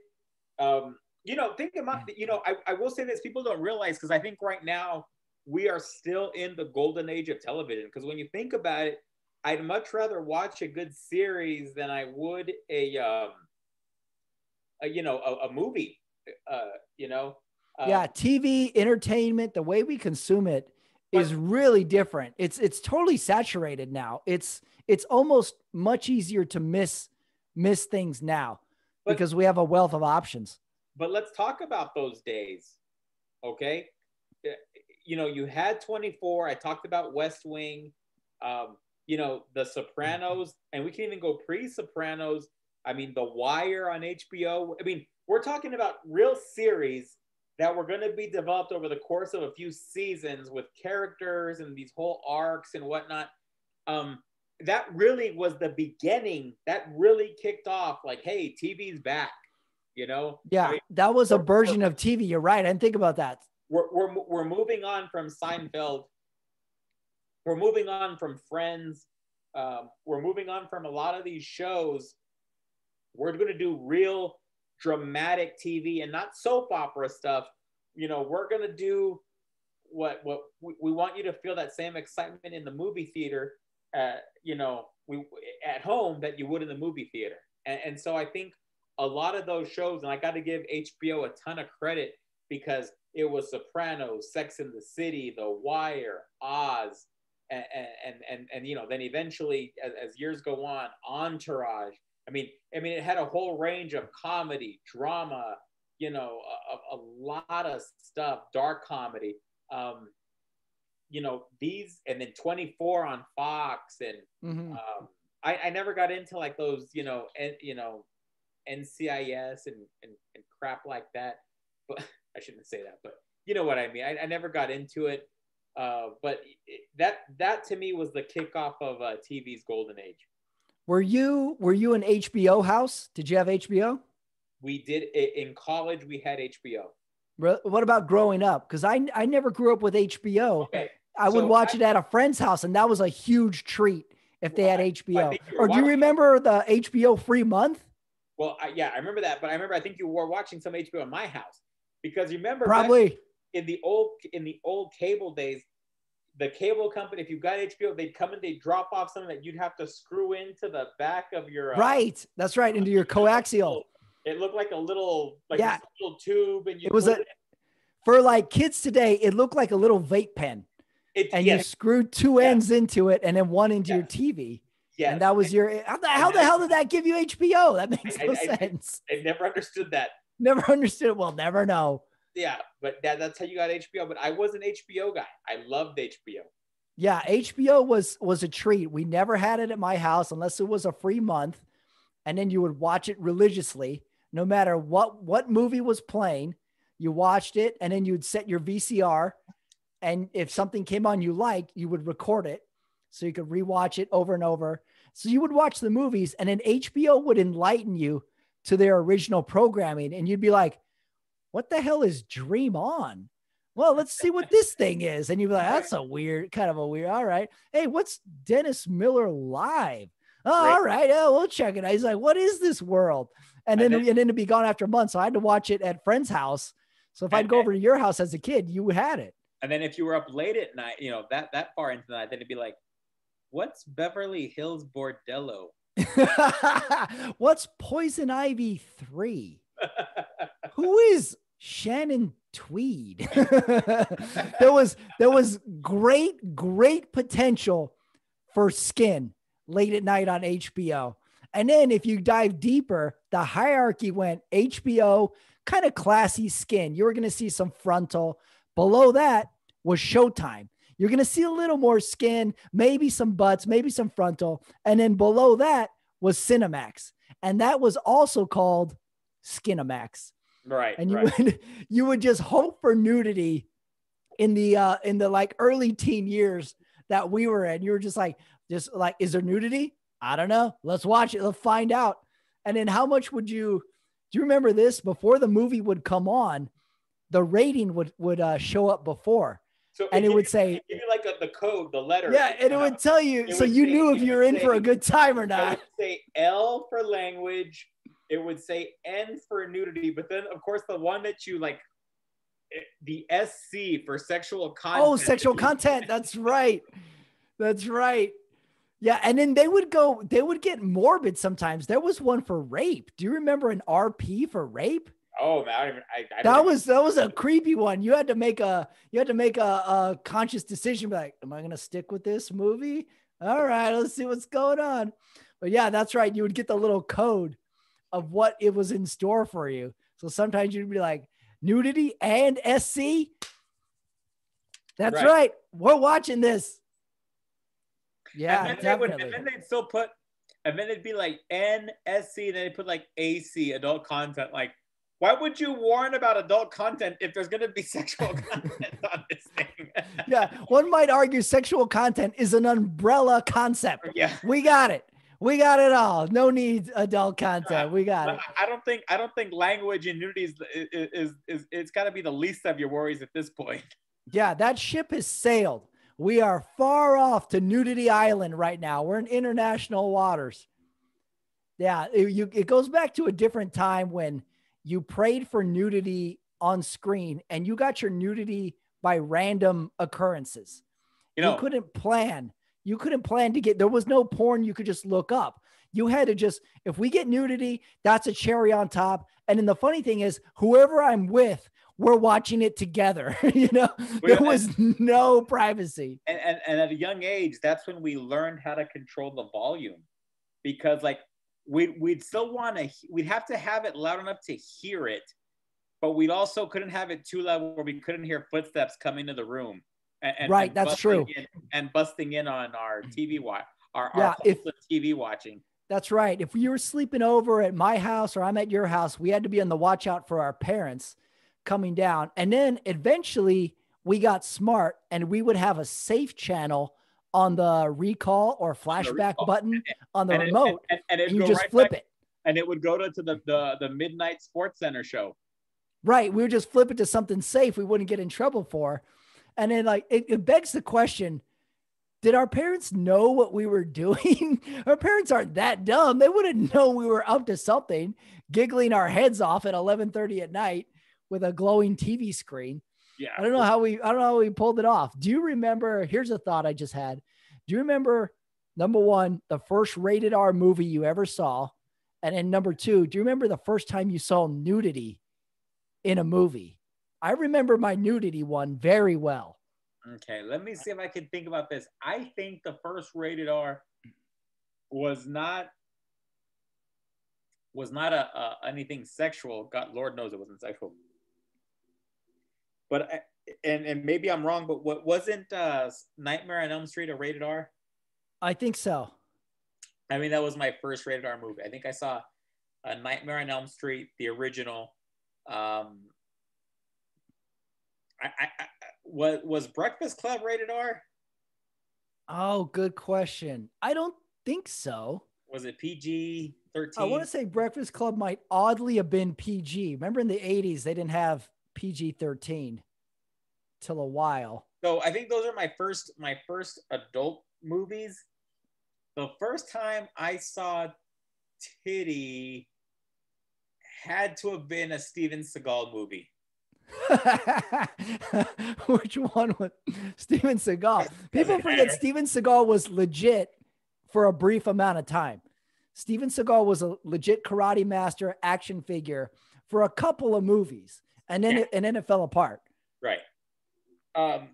Um, you know, think about. You know, I, I will say this. People don't realize because I think right now we are still in the golden age of television. Because when you think about it, I'd much rather watch a good series than I would a, um, a you know, a, a movie. Uh, you know. Uh, yeah, TV entertainment, the way we consume it is really different. It's it's totally saturated now. It's it's almost much easier to miss miss things now But- because we have a wealth of options. but let's talk about those days okay Uh, you know you had 24 i talked about west wing um, you know the sopranos and we can even go pre-sopranos I mean, The Wire on HBO. I mean, we're talking about real series that were going to be developed over the course of a few seasons with characters and these whole arcs and whatnot. Um, that really was the beginning. That really kicked off like, hey, TV's back. You know? Yeah, I mean, that was a version of TV. You're right. I didn't think about that. we're, we're, we're moving on from Seinfeld. We're moving on from Friends. Um, we're moving on from a lot of these shows. We're going to do real dramatic TV and not soap opera stuff. You know, we're going to do what what we, we want you to feel that same excitement in the movie theater, uh, you know, we at home that you would in the movie theater. And, and so I think a lot of those shows, and I got to give HBO a ton of credit because it was Sopranos, Sex in the City, The Wire, Oz, and and and, and you know, then eventually as, as years go on, Entourage. I mean, I mean, it had a whole range of comedy, drama, you know, a, a lot of stuff, dark comedy. Um, you know, these, and then 24 on Fox, and Mhm. um, I, I never got into like those, you know, and you know, NCIS and, and, and crap like that. But I shouldn't say that, but you know what I mean. I, I never got into it. Uh, but that that to me was the kickoff of uh, TV's golden age. Were you were you an HBO house? Did you have HBO? We did in college. We had HBO. What about growing up? Because I I never grew up with HBO. Okay, I would So watch I- it at a friend's house, and that was a huge treat if they had Well, I HBO. think you were Or do you remember the HBO free month? well, I, yeah, I remember that. But I remember I think you were watching some HBO in my house because you remember Probably. in the old in the old cable days, the cable company, if you've got HBO, they'd come and they'd drop off something that you'd have to screw into the back of your uh, Right. That's right. Into your coaxial. It looked like a little like Yeah. a little tube, and you It was a- For like kids today, it looked like a little vape pen, it, and you screwed two ends into it, and then one into your TV. Yeah. And that was your. How the, how the hell did that give you HBO? That makes I- no I- I- sense. I never understood that. Never understood. We'll never know. Yeah, but that, that's how you got HBO. But I was an HBO guy. I loved HBO. Yeah, HBO was was a treat. We never had it at my house unless it was a free month, and then you would watch it religiously, no matter what what movie was playing. You watched it, and then you'd set your VCR, and if something came on you liked, you would record it, so you could rewatch it over and over. So you would watch the movies, and then HBO would enlighten you to their original programming, and you'd be like, "What the hell is Dream On?" well, let's see what this thing is. And you'd be like, that's a weird, kind of a weird. All right. Hey, what's Dennis Miller live? Oh, Right. all right. Yeah, we'll check it out. He's like, what is this world? And then, And then- and then it'd be gone after a month. So I had to watch it at friend's house. So if I'd go over to your house as a kid, you had it. And then if you were up late at night, you know that that far into the night, then it'd be like, "What's Beverly Hills Bordello?" What's Poison Ivy 3? Who is Shannon Tweed? there was there was great great potential for skin late at night on HBO. And then if you dive deeper, the hierarchy went HBO, kind of classy skin. You were going to see some frontal. Below that was Showtime. You're going to see a little more skin, maybe some butts, maybe some frontal. And then below that was Cinemax. And that was also called Skinamax right. and you right. would you would just hope for nudity in the uh in the like early teen years that we were in you were just like just like is there nudity i don't know let's watch it let's find out and then how much would you do you remember this before the movie would come on the rating would would uh, show up before so and it give would say give you like a, the code, the letter. yeah and it would tell you it so you say- knew if you would were in for a good time or It not would say L for language. It would say N for nudity, but then of course the one that you like, eh, the SC for sexual content. Oh, sexual content. That's right. That's right. Yeah, and then they would go. They would get morbid sometimes. There was one for rape. Do you remember an RP for rape? Oh man, I, don't even- I, I That was that was a creepy one. You had to make a you had to make a, a conscious decision. Be like, am I gonna stick with this movie? All right, let's see what's going on. But yeah, that's right. You would get the little code of what it was in store for you. So sometimes you'd be like, nudity and SC. That's right. Right. We're watching this. Yeah, and then they would, definitely. and then they'd still put and then it'd be like NSC, and then they put like AC, adult content. Like, why would you warn about adult content if there's going to be sexual content on this thing? yeah, one might argue sexual content is an umbrella concept. yeah. We got it. We got it all. No need adult content. We got it. I don't think I don't think language and nudity is is is, is it's got to be the least of your worries at this point. Yeah, that ship has sailed. We are far off to Nudity Island right now. We're in international waters. Yeah, it, you, it goes back to a different time when you prayed for nudity on screen and you got your nudity by random occurrences. You know, you couldn't plan. You couldn't plan to get there was no porn you could just look up. You had to just if we get nudity, that's a cherry on top. And then the funny thing is, whoever I'm with, we're watching it together. you know, there was no privacy. And, and and at a young age, that's when we learned how to control the volume, because like we we'd still want to we'd have to have it loud enough to hear it, but we also couldn't have it too loud where we couldn't hear footsteps coming to the room. And, right, and that's true. In, and busting in on our TV watch, our, yeah, our if, TV watching. That's right. If you were sleeping over at my house or I'm at your house, we had to be on the watch out for our parents coming down. And then eventually we got smart and we would have a safe channel on the recall or flashback button on the and remote. It, and, and, and you just right flip back, it. And it would go to, to the, the, the midnight sports center show. Right. We would just flip it to something safe we wouldn't get in trouble for. And then like it, it begs the question, did our parents know what we were doing? our parents aren't that dumb. They wouldn't know we were up to something, giggling our heads off at 11:30 at night with a glowing TV screen. Yeah. I don't know how we I don't know how we pulled it off. Do you remember? Here's a thought I just had. Do you remember number one, the first rated R movie you ever saw? And then number two, do you remember the first time you saw nudity in a movie? I remember my nudity one very well. Okay, let me see if I can think about this. I think the first rated R was not was not a, a anything sexual. God, Lord knows it wasn't sexual. But I, and and maybe I'm wrong, but what wasn't uh, Nightmare on Elm Street a rated R? I think so. I mean, that was my first rated R movie. I think I saw a Nightmare on Elm Street, the original. Um, I, I, I was was Breakfast Club rated R? Oh, good question. I don't think so. Was it PG thirteen? I want to say Breakfast Club might oddly have been PG. Remember in the '80s they didn't have PG thirteen till a while. So I think those are my first my first adult movies. The first time I saw titty had to have been a Steven Seagal movie. Which one was Steven Seagal? People forget Steven Seagal was legit for a brief amount of time. Steven Seagal was a legit karate master action figure for a couple of movies, and then yeah. it, and then it fell apart. Right. Um.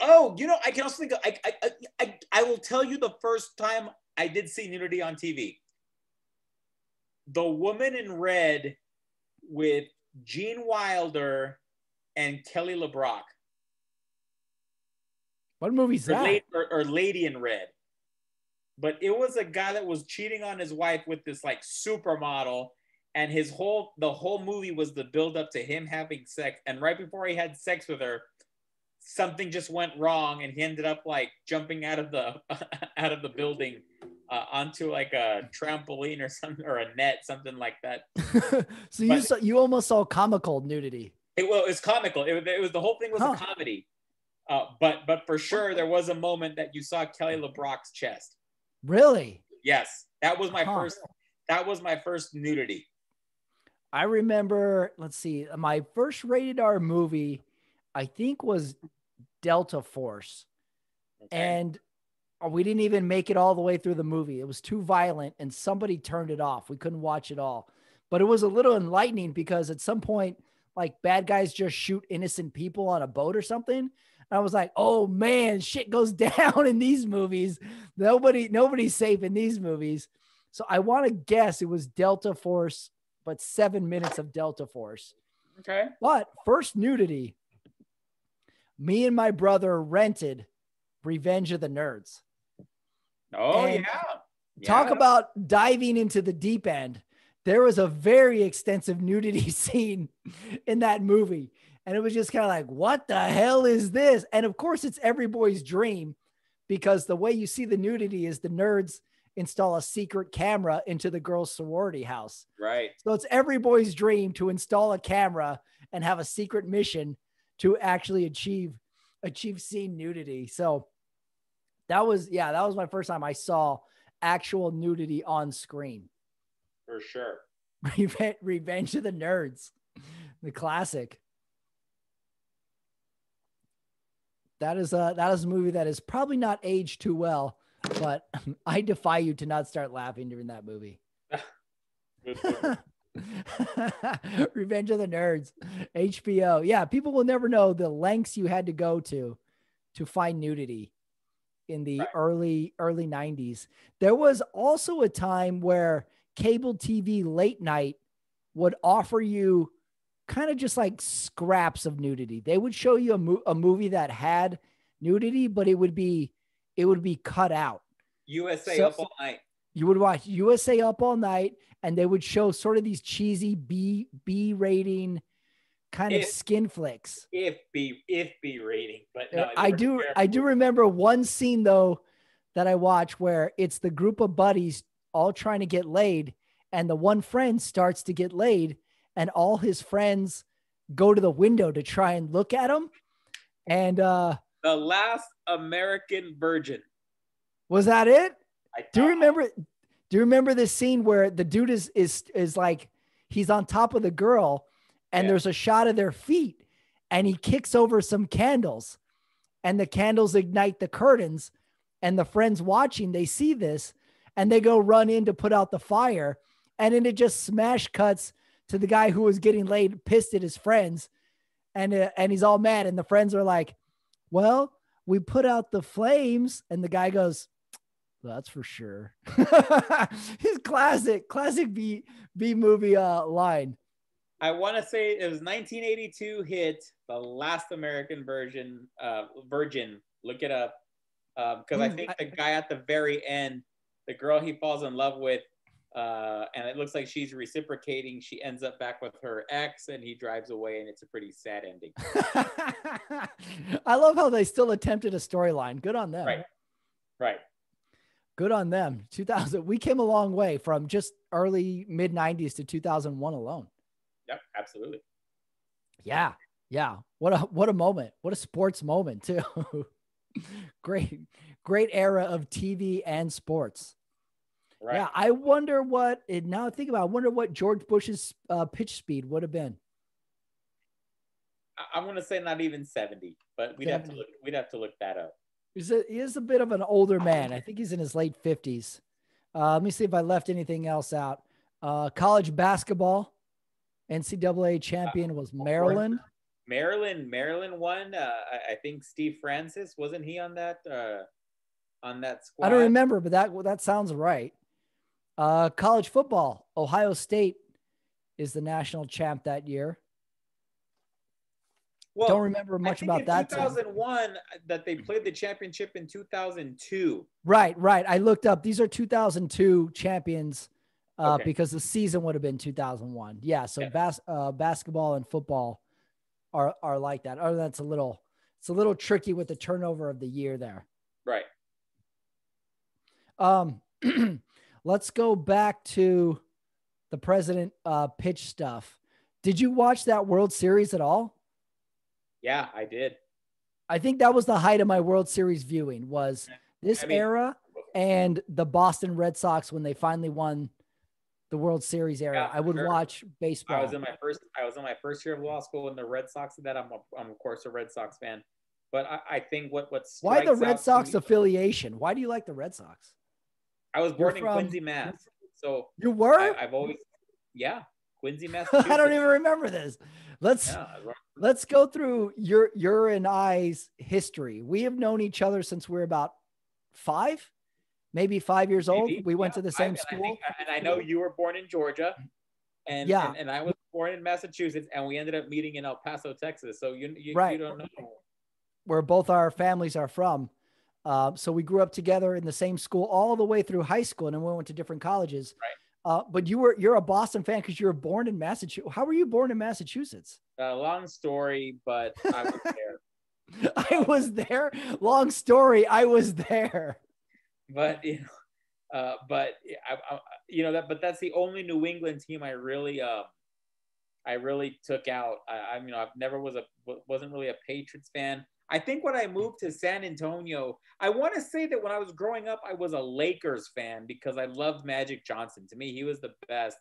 Oh, you know, I can also think. Of, I, I I I will tell you the first time I did see nudity on TV. The woman in red with Gene Wilder and Kelly LeBrock. What movie's or that? Lady, or, or Lady in Red. But it was a guy that was cheating on his wife with this like supermodel, and his whole the whole movie was the build up to him having sex. And right before he had sex with her, something just went wrong, and he ended up like jumping out of the out of the building uh, onto like a trampoline or something or a net, something like that. so you saw, you almost saw comical nudity. It, well, it's comical. It, it, was the whole thing was huh. a comedy. Uh, but but for sure there was a moment that you saw Kelly LeBrock's chest. Really? Yes, that was my huh. first. That was my first nudity. I remember. Let's see, my first rated R movie, I think was Delta Force, okay. and Uh, we didn't even make it all the way through the movie. It was too violent, and somebody turned it off. We couldn't watch it all, but it was a little enlightening because at some point like bad guys just shoot innocent people on a boat or something. And I was like, oh man, shit goes down in these movies. Nobody, nobody's safe in these movies. So I want to guess it was Delta Force, but seven minutes of Delta Force. Okay. But first nudity, me and my brother rented Revenge of the Nerds. Oh and yeah. Talk Yeah. about diving into the deep end. There was a very extensive nudity scene in that movie. And it was just kind of like, what the hell is this? And of course, it's every boy's dream because the way you see the nudity is the nerds install a secret camera into the girls' sorority house. right. So it's every boy's dream to install a camera and have a secret mission to actually achieve achieve scene nudity. So that was yeah, that was my first time I saw actual nudity on screen. For sure. Revenge, Revenge of the Nerds, the classic. That is a that is a movie that is probably not aged too well, but I defy you to not start laughing during that movie. Movie. Revenge of the Nerds, HBO. Yeah, people will never know the lengths you had to go to to find nudity in the Right. early early 90s. There was also a time where cable TV late night would offer you kind of just like scraps of nudity. They would show you a, mo- a movie that had nudity, but it would be it would be cut out USA So- up all night. you would watch USA Up All Night, and they would show sort of these cheesy B B rating kind of skin flicks. If be if be rating, but no, I do. I do remember one scene though that I watch where it's the group of buddies all trying to get laid, and the one friend starts to get laid, and all his friends go to the window to try and look at him. And uh The last American Virgin. was that it? I Do you remember? Do you remember this scene where the dude is is is like he's on top of the girl, and Yeah. there's a shot of their feet, and he kicks over some candles, and the candles ignite the curtains, and the friends watching they see this, and they go run in to put out the fire, and then it just smash cuts to the guy who was getting laid, pissed at his friends, and uh, and he's all mad, and the friends are like, "Well, we put out the flames," and the guy goes. That's for sure. His classic, classic B B movie uh line. I want to say it was 1982 hit, the last American version, uh, Virgin. Look it up, because I Mm, think the guy at the very end, the girl he falls in love with, uh, and it looks like she's reciprocating. She ends up back with her ex, and he drives away, and it's a pretty sad ending. I love how they still attempted a storyline. Good on them. Right. Right. Good on them. 2000. We came a long way from just early mid 90s to 2001 alone. Yep. Absolutely. Yeah. Yeah. What a what a moment. What a sports moment too. great great era of TV and sports. Right. Yeah, I wonder what. And now I think about, it, I wonder what George Bush's uh, pitch speed would have been. I- I'm gonna say not even 70, but we'd have to look. We'd have to look that up. He's a, he is a bit of an older man. I think he's in his late fifties. Uh, let me see if I left anything else out. Uh, college basketball, NCAA champion was Maryland. Maryland, Maryland won. Uh, I, I think Steve Francis wasn't he on that uh, on that squad? I don't remember, but that that sounds right. Uh, college football, Ohio State is the national champ that year. Well, don't remember much about that. team. 2001 that they played the championship in 2002. Right, right. I looked up. These are 2002 champions uh, Okay. because the season would have been 2001. Yeah. So Yeah. bas- uh, basketball and football are are like that. Oh, that's a little. It's a little tricky with the turnover of the year there. Right. Um, let's go back to the president uh, pitch stuff. Did you watch that World Series at all? Yeah, I did. I think that was the height of my World Series viewing was this I mean- era and the Boston Red Sox when they finally won the World Series era. Yeah, I would sure. watch I baseball. was in my first. I was in my first year of law school in the Red Sox. That I'm, a, I'm of course a Red Sox fan. But I, I think what what Why the Red Sox me- affiliation? Why do you like the Red Sox? I was born in from- Quincy, Mass. So You were? I, I've always, yeah, Quincy, Mass. I don't even remember this. Let's Yeah, let's go through your your and I's history. We have known each other since we are about five, maybe five years old. maybe, We went to the I- same and I school. think- and I know you were born in Georgia, and Yeah. and, and I was born in Massachusetts, and we ended up meeting in El Paso, Texas. So you you, Right. you don't know. where both our families are from. Uh, so we grew up together in the same school all the way through high school, and then we went to different colleges. Right. Uh, but you were you're a Boston fan because you were born in Massachusetts. How were you born in Massachusetts? Uh, long story, but I was there. I was there. Long story. I was there. But you know, uh, but I, I, you know that. But that's the only New England team I really, uh, I really took out. I, I you know I've never was a wasn't really a Patriots fan. I think when I moved to San Antonio, I want to say that when I was growing up, I was a Lakers fan because I loved Magic Johnson. To me, he was the best.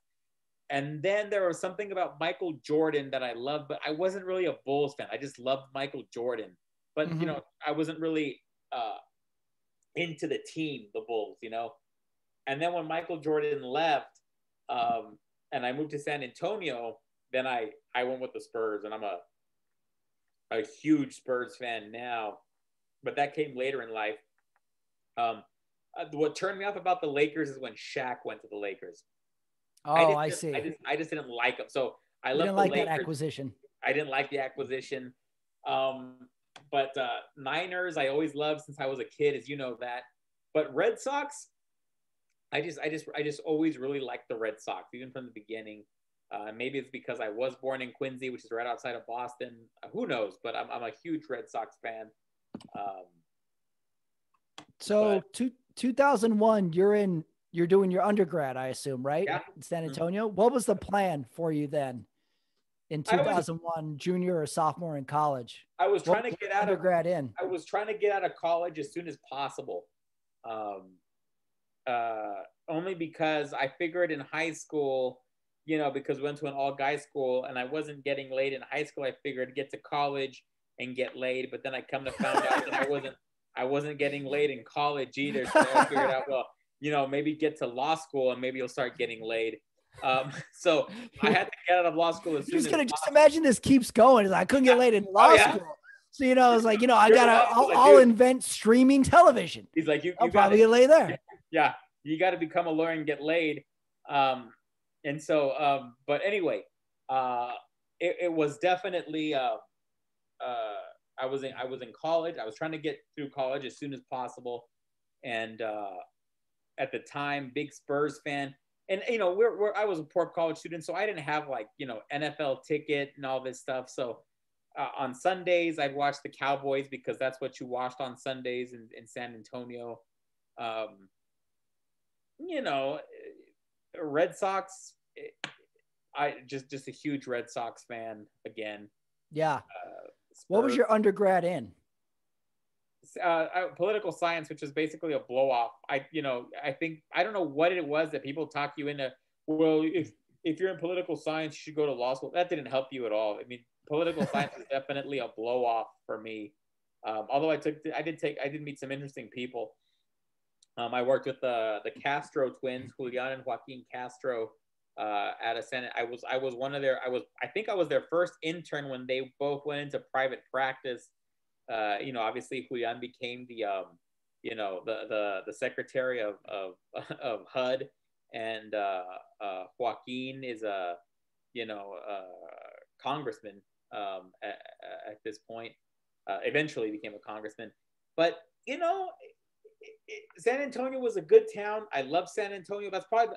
And then there was something about Michael Jordan that I loved, but I wasn't really a Bulls fan. I just loved Michael Jordan. But, mm-hmm. you know, I wasn't really uh, into the team, the Bulls, you know. And then when Michael Jordan left um, and I moved to San Antonio, then I, I went with the Spurs and I'm a a huge Spurs fan now, but that came later in life. Um, uh, what turned me off about the Lakers is when Shaq went to the Lakers. Oh, I, I see. I just, I just didn't like him. So I didn't like Lakers. that acquisition. I didn't like the acquisition. Um, but uh, Niners, I always loved since I was a kid, as you know that. But Red Sox, I just, I just, I just always really liked the Red Sox, even from the beginning. Uh, maybe it's because I was born in Quincy, which is right outside of Boston. Uh, who knows? But I'm, I'm a huge Red Sox fan. Um, so, but, two, 2001, you're in, you're doing your undergrad, I assume, right? Yeah. In San mm-hmm. Antonio. Mm-hmm. What was the plan for you then? In 2001, was, junior or sophomore in college. I was trying what, to get out undergrad of in. I was trying to get out of college as soon as possible. Um, uh, only because I figured in high school you know, because we went to an all guys school and I wasn't getting laid in high school. I figured get to college and get laid, but then I come to find out that I wasn't I wasn't getting laid in college either. So I figured out, well, you know, maybe get to law school and maybe you'll start getting laid. Um, so I had to get out of law school as soon just gonna just imagine this keeps going. I couldn't get laid in law oh, yeah. school. So you know, it's like you know, I gotta, I'll, like, I'll invent streaming television. He's like, you, you I'll probably get laid there. Yeah, you got to become a lawyer and get laid. Um, and so, um, but anyway, uh, it, it, was definitely. Uh, uh, I was in I was in college. I was trying to get through college as soon as possible, and uh, at the time, big Spurs fan. And you know, we're, we're I was a poor college student, so I didn't have like you know NFL ticket and all this stuff. So uh, on Sundays, I'd watch the Cowboys because that's what you watched on Sundays in, in San Antonio. Um, you know, Red Sox. I just just a huge Red Sox fan again. Yeah. Uh, what was your undergrad in? Uh, political science, which is basically a blow off. I, you know, I think I don't know what it was that people talk you into. Well, if if you're in political science, you should go to law school. That didn't help you at all. I mean, political science is definitely a blow off for me. Um, although I took, I did take, I did meet some interesting people. Um, I worked with the the Castro twins, Julian and Joaquin Castro, uh, at a Senate. I was I was one of their I was I think I was their first intern when they both went into private practice. Uh, you know, obviously Julian became the um, you know the the the secretary of of, of HUD, and uh, uh, Joaquin is a you know congressman um, at, at, this point. Uh, eventually became a congressman, but you know San Antonio was a good town. I love San Antonio. That's probably,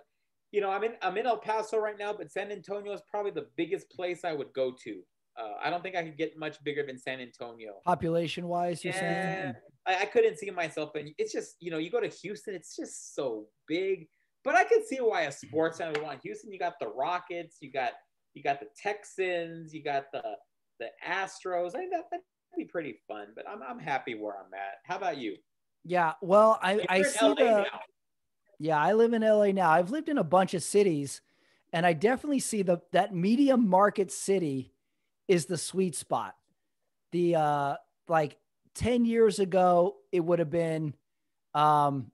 you know, I'm in I'm in El Paso right now, but San Antonio is probably the biggest place I would go to. Uh, I don't think I could get much bigger than San Antonio. Population wise, you're yeah, saying? I, I couldn't see myself in. It's just you know, you go to Houston, it's just so big. But I can see why a sports center would want Houston. You got the Rockets, you got you got the Texans, you got the the Astros. I think that, that'd be pretty fun. But I'm I'm happy where I'm at. How about you? Yeah, well, I I see LA the. Now. Yeah, I live in LA now. I've lived in a bunch of cities, and I definitely see the that medium market city is the sweet spot. The uh like 10 years ago, it would have been um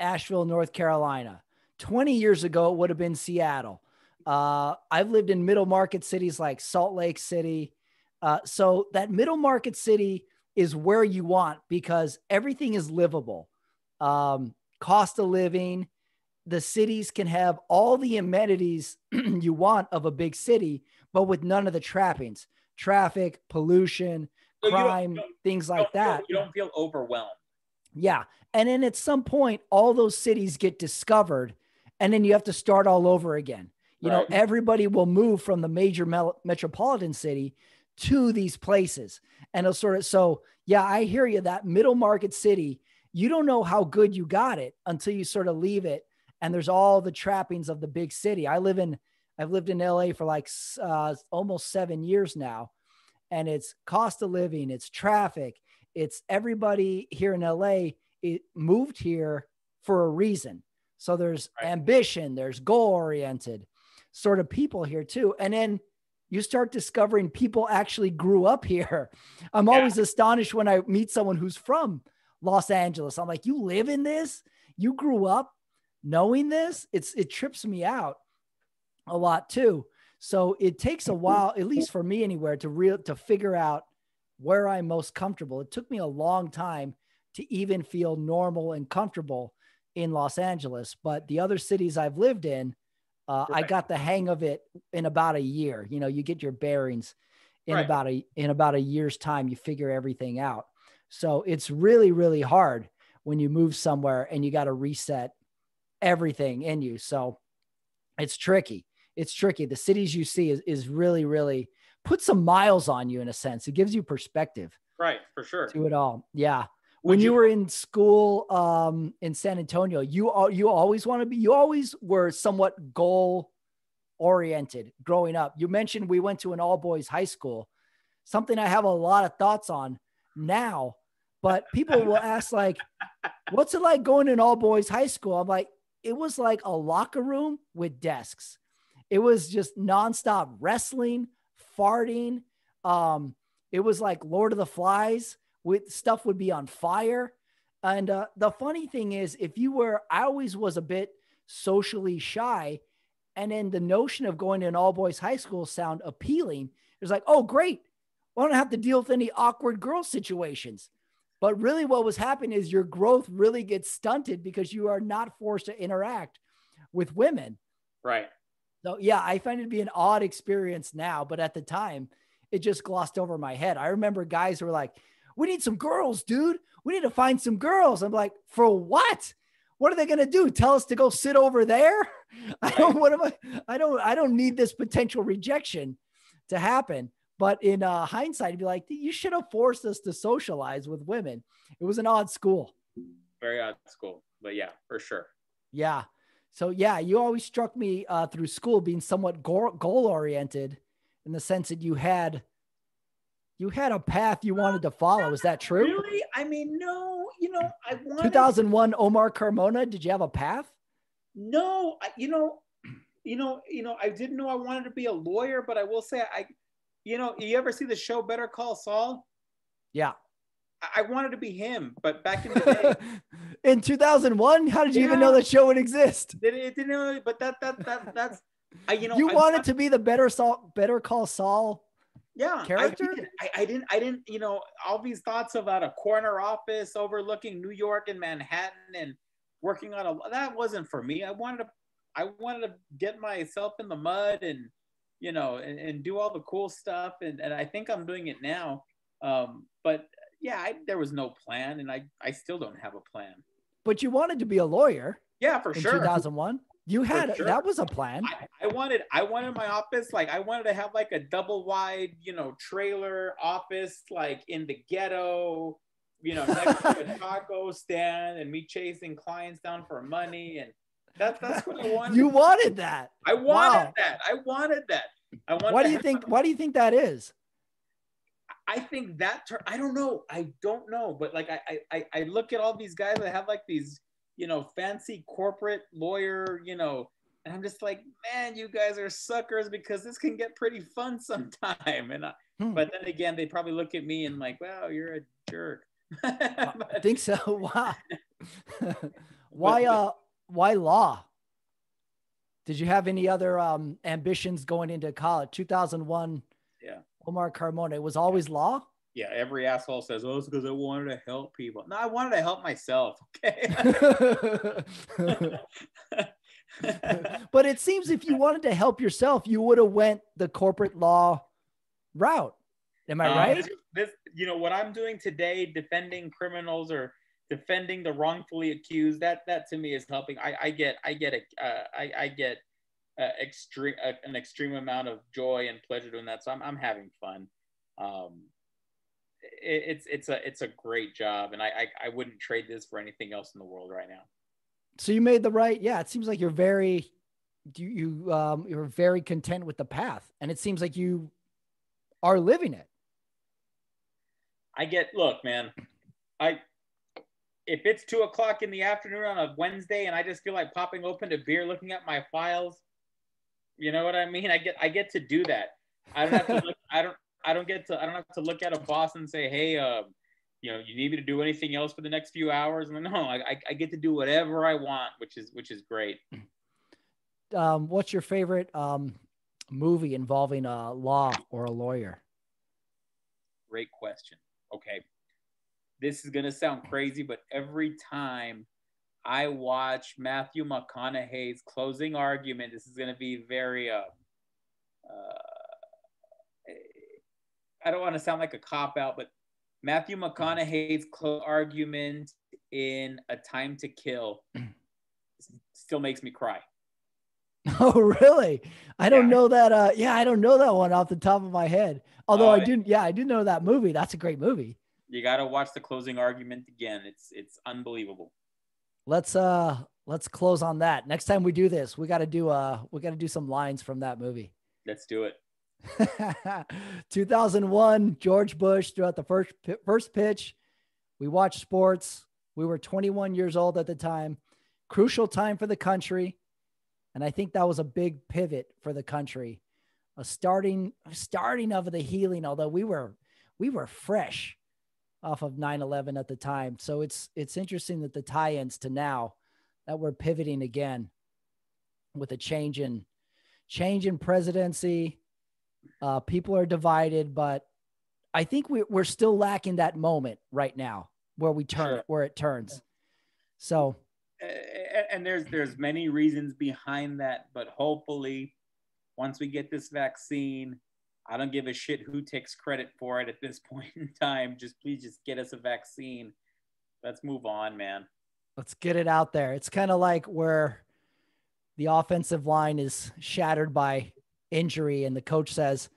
Asheville, North Carolina. 20 years ago, it would have been Seattle. Uh, I've lived in middle market cities like Salt Lake City. Uh, so that middle market city is where you want because everything is livable. Um, cost of living, the cities can have all the amenities you want of a big city, but with none of the trappings traffic, pollution, so crime, you don't, you don't, things like that. Feel, you don't feel overwhelmed. Yeah. And then at some point, all those cities get discovered, and then you have to start all over again. You Right. know, everybody will move from the major mel- metropolitan city to these places. And it'll sort of, so yeah, I hear you. That middle market city, you don't know how good you got it until you sort of leave it. And there's all the trappings of the big city. I live in, I've lived in LA for like uh, almost seven years now. And it's cost of living, it's traffic, it's everybody here in LA it moved here for a reason. So there's Right. ambition, there's goal oriented sort of people here too. And then you start discovering people actually grew up here. I'm Yeah. always astonished when I meet someone who's from Los Angeles. I'm like, you live in this? You grew up knowing this? It's it trips me out a lot too. So it takes a while, at least for me anywhere, to real to figure out where I'm most comfortable. It took me a long time to even feel normal and comfortable in Los Angeles, but the other cities I've lived in, uh, I got the hang of it in about a year. You know, you get your bearings in Right. about a in about a year's time. You figure everything out. So it's really really hard when you move somewhere and you got to reset everything in you. So it's tricky. It's tricky. The cities you see is, is really, really put some miles on you in a sense. It gives you perspective Right, for sure. to it all. Yeah. When you, you- were in school um, in San Antonio, you you always want to be. You always were somewhat goal oriented growing up. You mentioned we went to an all boys high school, something I have a lot of thoughts on now. But people will ask like, "What's it like going to an all boys high school?" I'm like, it was like a locker room with desks. It was just nonstop wrestling, farting. Um, it was like Lord of the Flies with stuff would be on fire. And uh, the funny thing is, if you were, I always was a bit socially shy. And then the notion of going to an all boys high school sound appealing. It was like, oh, great. I don't have to deal with any awkward girl situations. But really, what was happening is your growth really gets stunted because you are not forced to interact with women. Right. So yeah, I find it to be an odd experience now, but at the time, it just glossed over my head. I remember guys who were like, "We need some girls, dude. We need to find some girls." I'm like, "For what? What are they gonna do? Tell us to go sit over there? I don't. What am I? I don't. I don't need this potential rejection to happen." But in uh, hindsight, it'd be like, "You should have forced us to socialize with women." It was an odd school. Very odd school. But yeah, for sure. Yeah. So yeah, you always struck me uh, through school being somewhat goal oriented in the sense that you had you had a path you wanted to follow. Is that true? Really? I mean, no, you know, I wanted 2001 Omar Carmona. Did you have a path? No, I, you know, you know, you know, I didn't know I wanted to be a lawyer, but I will say I you know, you ever see the show Better Call Saul? Yeah. I, I wanted to be him, but back in the day in 2001, how did you even know Yeah. that show would exist? It, it didn't really, but that that that that's I you know you I wanted to be the better Saul, Better Call Saul. yeah character? I, did. I, I didn't I didn't you know all these thoughts about a corner office overlooking New York and Manhattan and working on a that wasn't for me. I wanted to I wanted to get myself in the mud and you know and, and do all the cool stuff and, and I think I'm doing it now. Um, but yeah, I, there was no plan and I I still don't have a plan. But you wanted to be a lawyer Yeah, for in sure. 2001. You had sure. that was a plan. I, I wanted I wanted my office like I wanted to have like a double wide you know trailer office like in the ghetto you know next to a taco stand and me chasing clients down for money and that's that's what I wanted. You wanted that. I wanted wow. that. I wanted that. I wanted. Why do you think why do you think that is? I think that ter- I don't know. I don't know, but like I, I I look at all these guys that have like these you know fancy corporate lawyer you know and I'm just like man you guys are suckers because this can get pretty fun sometime and I, Hmm. but then again they probably look at me and like wow you're a jerk. I think so. Wow. why uh why law? Did you have any other um ambitions going into college? 2001 Yeah. Omar Carmona. It was always law? yeah, every asshole says, "Oh, it's because I wanted to help people." No, I wanted to help myself. Okay. but it seems if you wanted to help yourself, you would have went the corporate law route. Am I Um, right? This, this, you know, what I'm doing today, defending criminals or defending the wrongfully accused. That that to me is helping. I, I get I get a uh, I, I get uh, extreme uh, an extreme amount of joy and pleasure doing that. So I'm I'm having fun. Um, it, it's it's a it's a great job, and I, I I wouldn't trade this for anything else in the world right now. So you made the right. Yeah, it seems like you're very you you um you're very content with the path, and it seems like you are living it. I get look, man. I if it's two o'clock in the afternoon on a Wednesday and I just feel like popping open a beer, looking at my files, you know what I mean? I get I get to do that. I don't have to look. I don't. I don't get to. I don't have to look at a boss and say, "Hey, uh, you know, you need me to do anything else for the next few hours?" And no, I, I get to do whatever I want, which is which is great. Um, what's your favorite um, movie involving a law or a lawyer? Great question. Okay, this is gonna sound crazy, but every time I watch Matthew McConaughey's closing argument, this is gonna be very uh, uh I don't want to sound like a cop out, but Matthew McConaughey's close argument in A Time to Kill still makes me cry. Oh, really? I don't yeah. know that. Uh, yeah, I don't know that one off the top of my head. Although uh, I do, yeah, I do know that movie. That's a great movie. You got to watch the closing argument again. It's it's unbelievable. Let's uh let's close on that. Next time we do this, we got to do uh we got to do some lines from that movie. Let's do it. 2001, George Bush throughout the first first pitch. We watched sports. We were 21 years old at the time. Crucial time for the country, and I think that was a big pivot for the country. A starting starting of the healing. Although we were we were fresh off of 9/11 at the time, so it's it's interesting that the tie-ins to now that we're pivoting again with a change in change in presidency uh, people are divided, but I think we, we're still lacking that moment right now where we turn, sure. where it turns. So, and there's there's many reasons behind that, but hopefully, once we get this vaccine, I don't give a shit who takes credit for it at this point in time. Just please, just get us a vaccine. Let's move on, man. Let's get it out there. It's kind of like where the offensive line is shattered by injury and the coach says,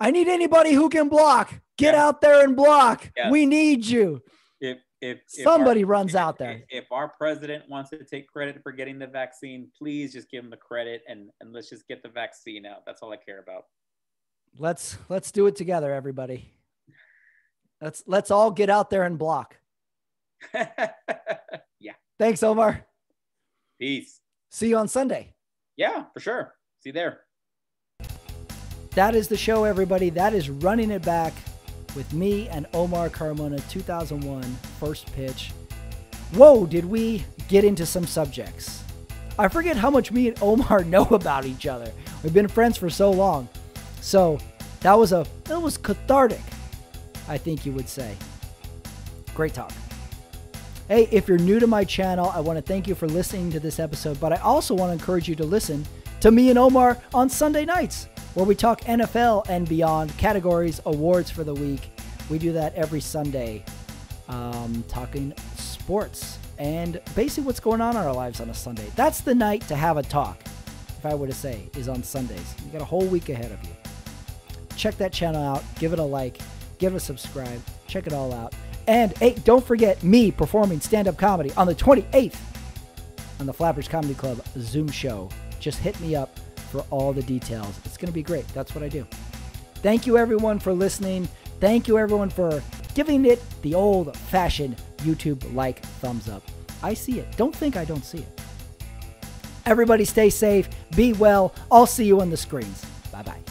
I need anybody who can block. Get yeah. out there and block. Yeah. We need you. If if, somebody if our, runs if, out there. If, if our president wants to take credit for getting the vaccine, please just give him the credit and, and let's just get the vaccine out. That's all I care about. Let's let's do it together, everybody. Let's let's all get out there and block. yeah. Thanks, Omar. Peace. See you on Sunday. Yeah, for sure. See you there. That is the show, everybody. That is running it back with me and Omar Carmona, 2001 first pitch. Whoa, did we get into some subjects? I forget how much me and Omar know about each other. We've been friends for so long. So that was a that was cathartic, I think you would say. Great talk. Hey, if you're new to my channel, I want to thank you for listening to this episode, but I also want to encourage you to listen to me and Omar on Sunday nights where we talk NFL and beyond, categories, awards for the week. We do that every Sunday, um, talking sports and basically what's going on in our lives on a Sunday. That's the night to have a talk, if I were to say, is on Sundays. You got a whole week ahead of you. Check that channel out, give it a like, give it a subscribe, check it all out. And hey, don't forget me performing stand up comedy on the 28th on the Flappers Comedy Club Zoom show. Just hit me up for all the details. It's going to be great. That's what I do. Thank you, everyone, for listening. Thank you, everyone, for giving it the old fashioned YouTube like thumbs up. I see it. Don't think I don't see it. Everybody stay safe, be well. I'll see you on the screens. Bye bye.